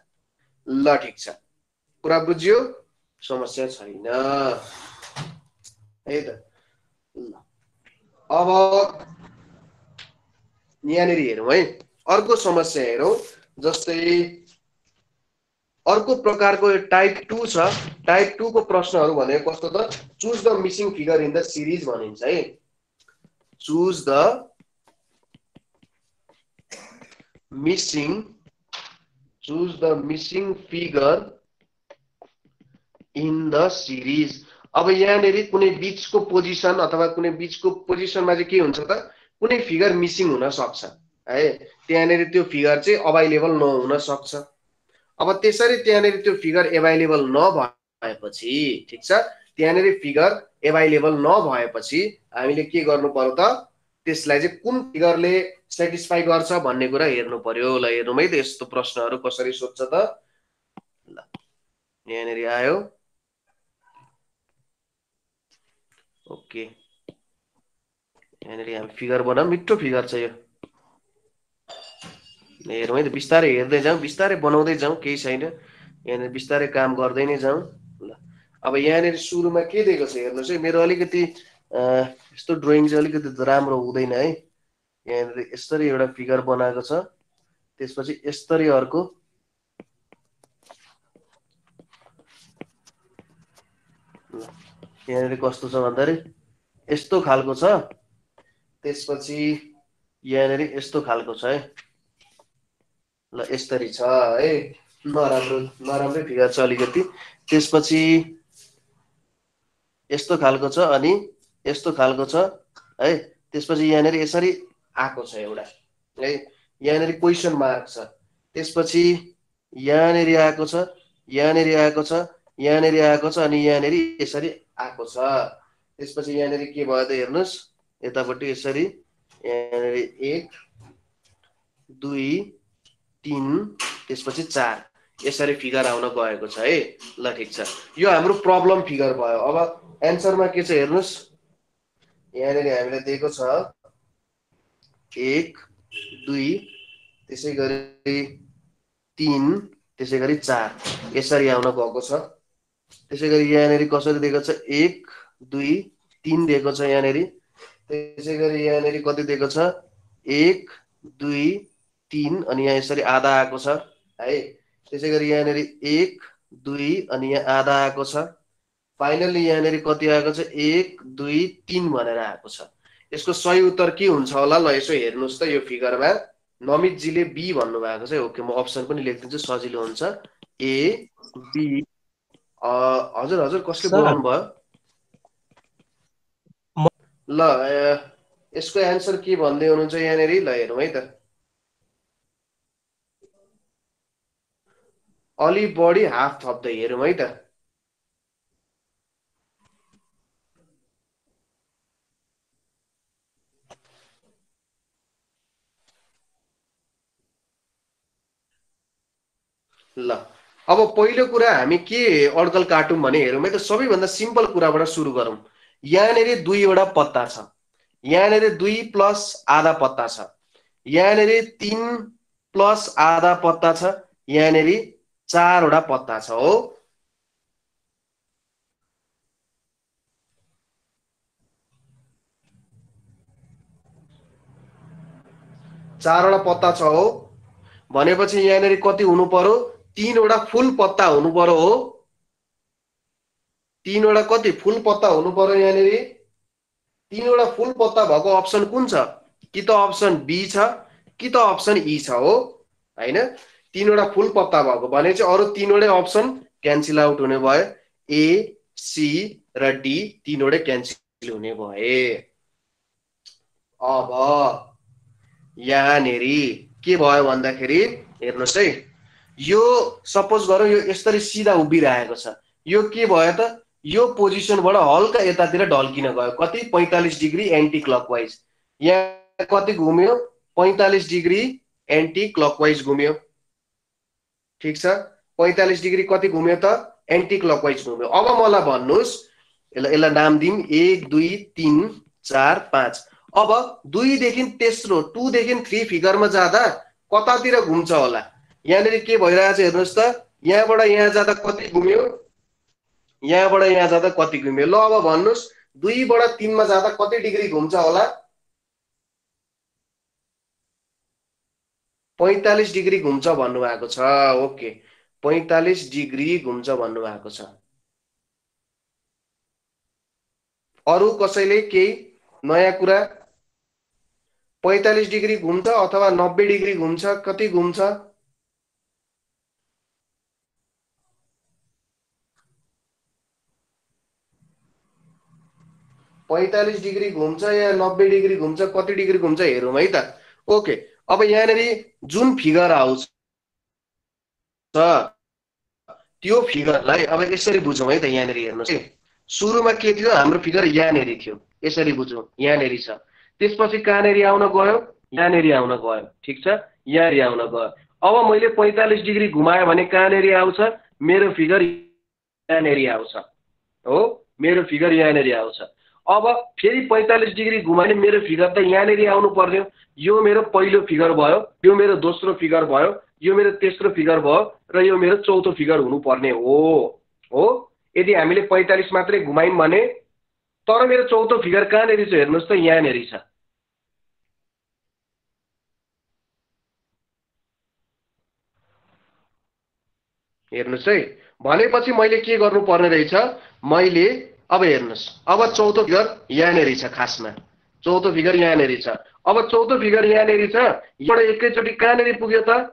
ल ठिक छ। कुरा बुझ्यो? समस्या छैन। है त। अब यहाँनिर हेरौँ है। अर्को समस्या हेरौँ जस्तै अर्को प्रकारको टाइप टू छ। टाइप टूको प्रश्नहरू भनेको कस्तो त? Choose the missing figure in the series भनिन्छ है। Choose the missing choose the missing figure in the series अब यहाँनिर कुनै बिचको पोजिसन अथवा कुनै बिचको पोजिसनमा चाहिँ के हुन्छ त? कुनै फिगर मिसिङ हुन सक्छ। है त्यहाँनिर त्यो फिगर चाहिँ अभाइलेबल नहुन सक्छ। अब त्यसरी त्यहाँनिर त्यो फिगर एभाइलेबल नभएपछि ठिक छ? त्यहाँनिर फिगर एभाइलेबल नभएपछि हामीले के गर्नु पर्यो त? त्यसलाई चाहिँ कुन फिगरले सेटिस्फाई गर्छ भन्ने कुरा हेर्नु पर्यो ल हेर्नु है त यस्तो प्रश्नहरू कसरी सोध्छ त? ल यहाँनिर आयो। ओके। यहाँनिर हामी फिगर बनाऊँ। मिठो फिगर छ यो। हेरौँ है त बिस्तारै हेर्दै जाउँ बिस्तारै बनाउँदै जाउँ केही छैन। यहाँनिर बिस्तारै काम गर्दै नै जाउँ ल अब यहाँनिर सुरुमा के दिएको छ हेर्नुहोस् है मेरो अलिकति यस्तो ड्रइङ चाहिँ अलिकति राम्रो हुँदैन है। यहाँनिर यसरी एउटा फिगर बनाएको छ। त्यसपछि यसरी अर्को। यहाँनिर कस्तो छ भन्दाखेरि यस्तो खालको छ। त्यसपछि यहाँनिर यस्तो खालको छ है। ल यसरी छ है। नराम्रो नराम्रै फिगर छ अलिकति। त्यसपछि यस्तो खालको छ अनि यस्तो खालको छ है। त्यसपछि यहाँनिर यसरी आएको छ एउटा है। यहाँनिर क्वेसन मार्क छ। त्यसपछि यहाँनिर आएको छ यहाँनिर आएको छ यहाँनिर आएको छ अनि यहाँनिर यसरी आएको छ। त्यसपछि यहाँनिर के भयो त हेर्नुहोस्। यतापट्टि यसरी यहाँनिर एक दुई तिन त्यसपछि चार। यसरी फिगर आउन गएको छ है? ल ठिक छ। यो हाम्रो प्रब्लम फिगर भयो। अब एन्सरमा के छ हेर्नुहोस्। यहाँनिर हामीलाई दिएको छ एक दुई त्यसै गरी तिन त्यसै गरी चार। यसरी आउन गएको छ। त्यसै गरी यहाँनिर कसरी दिएको छ? एक दुई तिन दिएको छ यहाँनिर। त्यसै गरी यहाँनिर कति दिएको छ? एक दुई तिन अनि यहाँ यसरी आधा आएको छ है? त्यसै गरी यहाँनिर एक दुई अनि यहाँ आधा आएको छ। फाइनल्ली यहाँनिर कति आएको छ? एक दुई तिन भनेर आएको छ। यसको सही उत्तर के हुन्छ होला? ल यसो हेर्नुहोस् त यो फिगरमा। नमितजीले बी भन्नुभएको छ। ओके म अप्सन पनि लेखिदिन्छु। सजिलो हुन्छ। ए बी हजुर हजुर कसले। बोलाउनु भयो? ल यसको एन्सर के भन्दै हुनुहुन्छ यहाँनिर? ल हेरौँ है त। अलि बढी हाफ थप्दै हेरौँ है त। ल अब पहिलो कुरा हामी के अड्कल काटौँ भने हेरौँ है त सबैभन्दा सिम्पल कुराबाट सुरु गरौँ। यहाँनिर दुईवटा पत्ता छ। यहाँनिर दुई प्लस आधा पत्ता छ। यहाँनिर तिन प्लस आधा पत्ता छ। यहाँनिर चारवटा पत्ता छ हो। चारवटा पत्ता छ हो। भनेपछि यहाँनिर कति हुनु पर्यो? तिनवटा फुल पत्ता हुनु पर्यो हो। तिनवटा कति फुल पत्ता हुनु पर्यो यहाँनिर? तिनवटा फुल पत्ता भएको अप्सन कुन छ? कि त अप्सन बी छ कि त अप्सन ई छ हो। होइन? तिनवटा फुल पत्ता भएको। भने चाहिँ अरू तिनवटै अप्सन क्यान्सल आउट हुने भयो। ए सी र डी तिनवटै क्यान्सल हुने भए। अब यहाँनिर के भयो भन्दाखेरि हेर्नुहोस् है। यो सपोज गरौँ यो यसरी सिधा उभिरहेको छ। यो के भयो त? यो पोजिसनबाट हल्का यतातिर ढल्किन गयो। कति? पैँतालिस डिग्री एन्टी क्लकवाइज यहाँ कति घुम्यो? पैँतालिस डिग्री एन्टी क्लकवाइज घुम्यो। ठिक छ? पैँतालिस डिग्री कति घुम्यो त? एन्टी क्लकवाइज घुम्यो। अब मलाई भन्नुहोस् यसलाई यसलाई नाम दिउँ। एक दुई तिन चार पाँच। अब दुईदेखि तेस्रो टूदेखि थ्री फिगरमा जाँदा कतातिर घुम्छ होला? यहाँनिर के भइरहेछ हेर्नुहोस् त। यहाँबाट यहाँ जाँदा कति घुम्यो? यहाँबाट यहाँ जाँदा कति घुम्यो? ल अब भन्नुहोस्। दुईबाट तिनमा जाँदा कति डिग्री घुम्छ होला? पैँतालिस डिग्री घुम्छ भन्नुभएको छ। ओके। पैँतालिस डिग्री घुम्छ भन्नुभएको छ। अरू कसैले केही नयाँ कुरा? पैँतालिस डिग्री घुम्छ अथवा नब्बे डिग्री घुम्छ? कति घुम्छ? पैँतालिस डिग्री घुम्छ या नब्बे डिग्री घुम्छ? कति डिग्री घुम्छ हेरौँ है त। ओके। अब यहाँनिर जुन फिगर आउँछ त्यो फिगरलाई अब यसरी बुझौँ है त यहाँनिर हेर्नुहोस् है। सुरुमा के थियो? हाम्रो फिगर यहाँनिर थियो। यसरी बुझौँ। यहाँनिर छ। त्यसपछि कहाँनिर आउन गयो? यहाँनिर आउन गयो। ठिक छ? यहाँनिर आउन गयो। अब मैले पैँतालिस डिग्री घुमाएँ भने कहाँनिर आउँछ? मेरो फिगर यहाँनिर आउँछ। हो? मेरो फिगर यहाँनिर आउँछ। अब फेरि पैँतालिस डिग्री घुमायो मेरो फिगर त यहाँनिर आउनु पर्ने हो। यो मेरो पहिलो फिगर भयो यो मेरो दोस्रो फिगर भयो यो मेरो तेस्रो फिगर भयो र यो मेरो चौथो फिगर हुनुपर्ने हो हो? यदि हामीले पैँतालिस मात्रै घुमायौँ भने तर मेरो चौथो फिगर कहाँनिर छ हेर्नुहोस् त यहाँनिर छ। हेर्नुहोस् है। भनेपछि मैले के गर्नुपर्ने रहेछ? मैले अब हेर्नुहोस् अब चौथो फिगर यहाँनिर छ खासमा। चौथो फिगर यहाँनिर छ। अब चौथो फिगर यहाँनिर छ यहाँबाट एकैचोटि कहाँनिर पुग्यो त?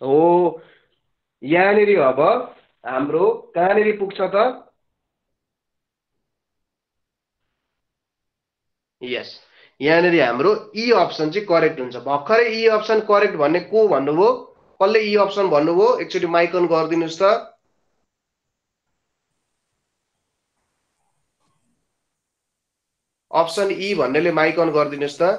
हो यहाँनिर अब हाम्रो कहाँनिर पुग्छ त? यस यहाँनिर हाम्रो ई अप्सन चाहिँ करेक्ट हुन्छ। भर्खरै ई अप्सन करेक्ट भन्ने को भन्नुभयो? कसले ई अप्सन भन्नुभयो? एकचोटि माइक अन गरिदिनुहोस् त। अप्सन ई भन्नेले माइक अन गरिदिनुहोस् त।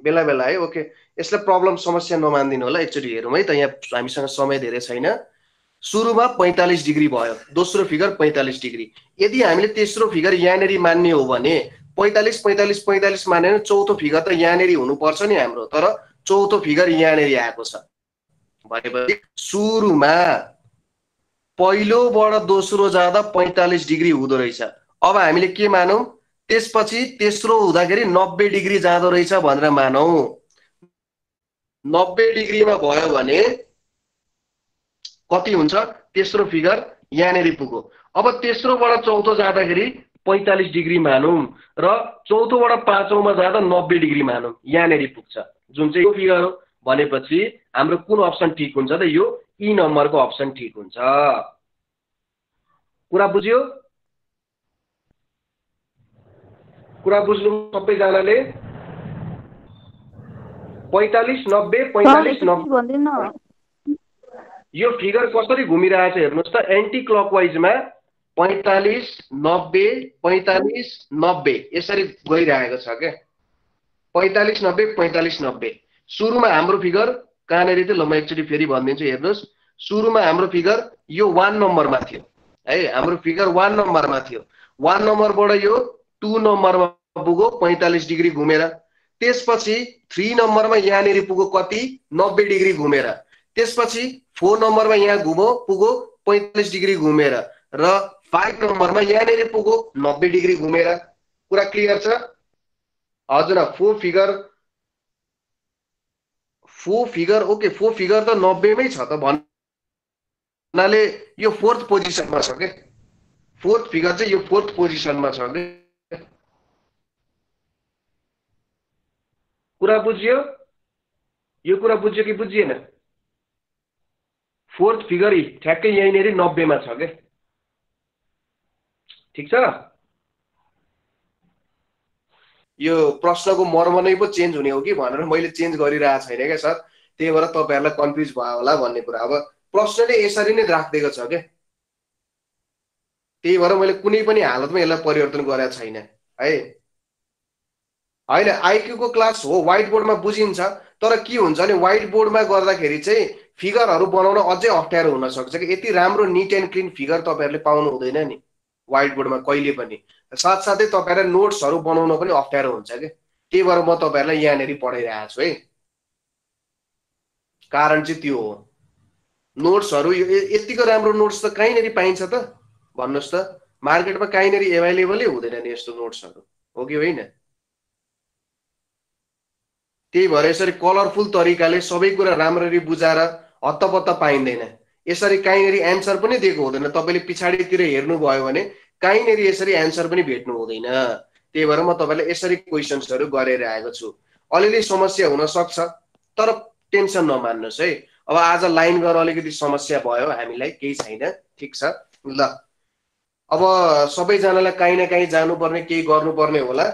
बेला बेला है ओके। यसलाई प्रब्लम समस्या नमानिदिनु होला एकचोटि हेरौँ है त यहाँ हामीसँग समय धेरै छैन। सुरुमा पैँतालिस डिग्री भयो दोस्रो फिगर पैँतालिस डिग्री। यदि हामीले तेस्रो फिगर यहाँनिर मान्ने हो भने पैँतालिस पैँतालिस पैँतालिस माने चौथो फिगर त यहाँनिर हुनुपर्छ नि हाम्रो तर चौथो फिगर यहाँनिर आएको छ। भनेपछि सुरुमा पहिलोबाट दोस्रो जाँदा पैँतालिस डिग्री हुँदो रहेछ। अब हामीले के मानौँ? त्यसपछि तेस्रो हुँदाखेरि नब्बे डिग्री जाँदो रहेछ भनेर मानौँ। नब्बे डिग्रीमा भयो भने कति हुन्छ? तेस्रो फिगर यहाँनिर पुग्यो। अब तेस्रोबाट चौथो जाँदाखेरि पैँतालिस डिग्री मानौँ र चौथोबाट पाँचौँमा जाँदा नब्बे डिग्री मानौँ। यहाँनिर पुग्छ। जुन चाहिँ यो फिगर हो भनेपछि हाम्रो कुन अप्सन ठिक हुन्छ त यो ई नम्बरको अप्सन ठिक हुन्छ। कुरा बुझ्यो? कुरा बुझ्नु सबैजनाले? पैँतालिस नब्बे पैँतालिस नब्बे। यो फिगर कसरी घुमिरहेछ हेर्नुहोस् त। एन्टी क्लकवाइजमा पैँतालिस नब्बे पैँतालिस नब्बे। यसरी गइरहेको छ क्या। पैँतालिस नब्बे पैँतालिस नब्बे। सुरुमा हाम्रो फिगर कहाँनिर थियो? ल म एकचोटि फेरि भनिदिन्छु हेर्नुहोस्। सुरुमा हाम्रो फिगर यो वान नम्बरमा थियो। है हाम्रो फिगर वान नम्बरमा थियो। वान नम्बरबाट यो टु नम्बरमा पुग्यो पैँतालिस डिग्री घुमेर। त्यसपछि थ्री नम्बरमा यहाँनिर पुग्यो कति? नब्बे डिग्री घुमेर। त्यसपछि फोर नम्बरमा यहाँ घुमो पुग्यो पैँतालिस डिग्री घुमेर। र फाइभ नम्बरमा यहाँनिर पुग्यो नब्बे डिग्री घुमेर। कुरा क्लियर छ? हजुर four figure four figure okay four figure त नब्बेमै छ त भन्नाले यो फोर्थ पोजिसनमा छ क्या फोर्थ फिगर चाहिँ यो फोर्थ पोजिसनमा छ क्या कुरा बुझ्यो? यो कुरा बुझ्यो कि बुझिएन? फोर्थ फिगर ठ्याक्कै यहीँनिर नब्बेमा छ क्या ठिक छ? यो प्रश्नको मर्म नै पो चेन्ज हुने हो कि भनेर मैले चेन्ज गरिरहेको छैन क्या सर। त्यही भएर तपाईँहरूलाई कन्फ्युज भयो होला भन्ने कुरा। अब प्रश्नले यसरी नै राखिदिएको छ क्या त्यही भएर मैले कुनै पनि हालतमा यसलाई परिवर्तन गरेको छैन है? होइन आइक्यूको क्लास हो व्हाइट बोर्डमा बुझिन्छ तर के हुन्छ भने व्हाइट बोर्डमा गर्दाखेरि चाहिँ फिगरहरू बनाउन अझै अप्ठ्यारो हुनसक्छ कि? यति राम्रो निट एन्ड क्लिन फिगर तपाईँहरूले पाउनु हुँदैन नि। व्हाइट बोर्डमा कहिले पनि। साथसाथै तपाईँहरूलाई नोट्सहरू बनाउन पनि अप्ठ्यारो हुन्छ कि। त्यही भएर म तपाईँहरूलाई यहाँनिर पढाइरहेको छु है। कारण चाहिँ त्यो हो। नोट्सहरू यतिको राम्रो नोट्स त कहीँनिर पाइन्छ त? भन्नुहोस् त। मार्केटमा कहीँनिर एभाइलेबलै हुँदैन नि यस्तो नोट्सहरू हो कि होइन? त्यही भएर यसरी कलरफुल तरिकाले सबै कुरा राम्ररी बुझाएर हत्तपत्त पाइँदैन। यसरी कहीँनिर एन्सर पनि दिएको हुँदैन। तपाईँले पछाडितिर हेर्नुभयो भने कहीँनिर यसरी एन्सर पनि भेट्नु हुँदैन। त्यही भएर म तपाईँलाई यसरी क्वेसन्सहरू गरेर आएको छु। अलिअलि समस्या हुनसक्छ तर टेन्सन नमान्नुहोस् है। अब आज लाइन गरेर अलिकति समस्या भयो हामीलाई केही छैन। ठिक छ। ल। अब सबैजनालाई काहीँ न काहीँ जानुपर्ने केही गर्नुपर्ने होला।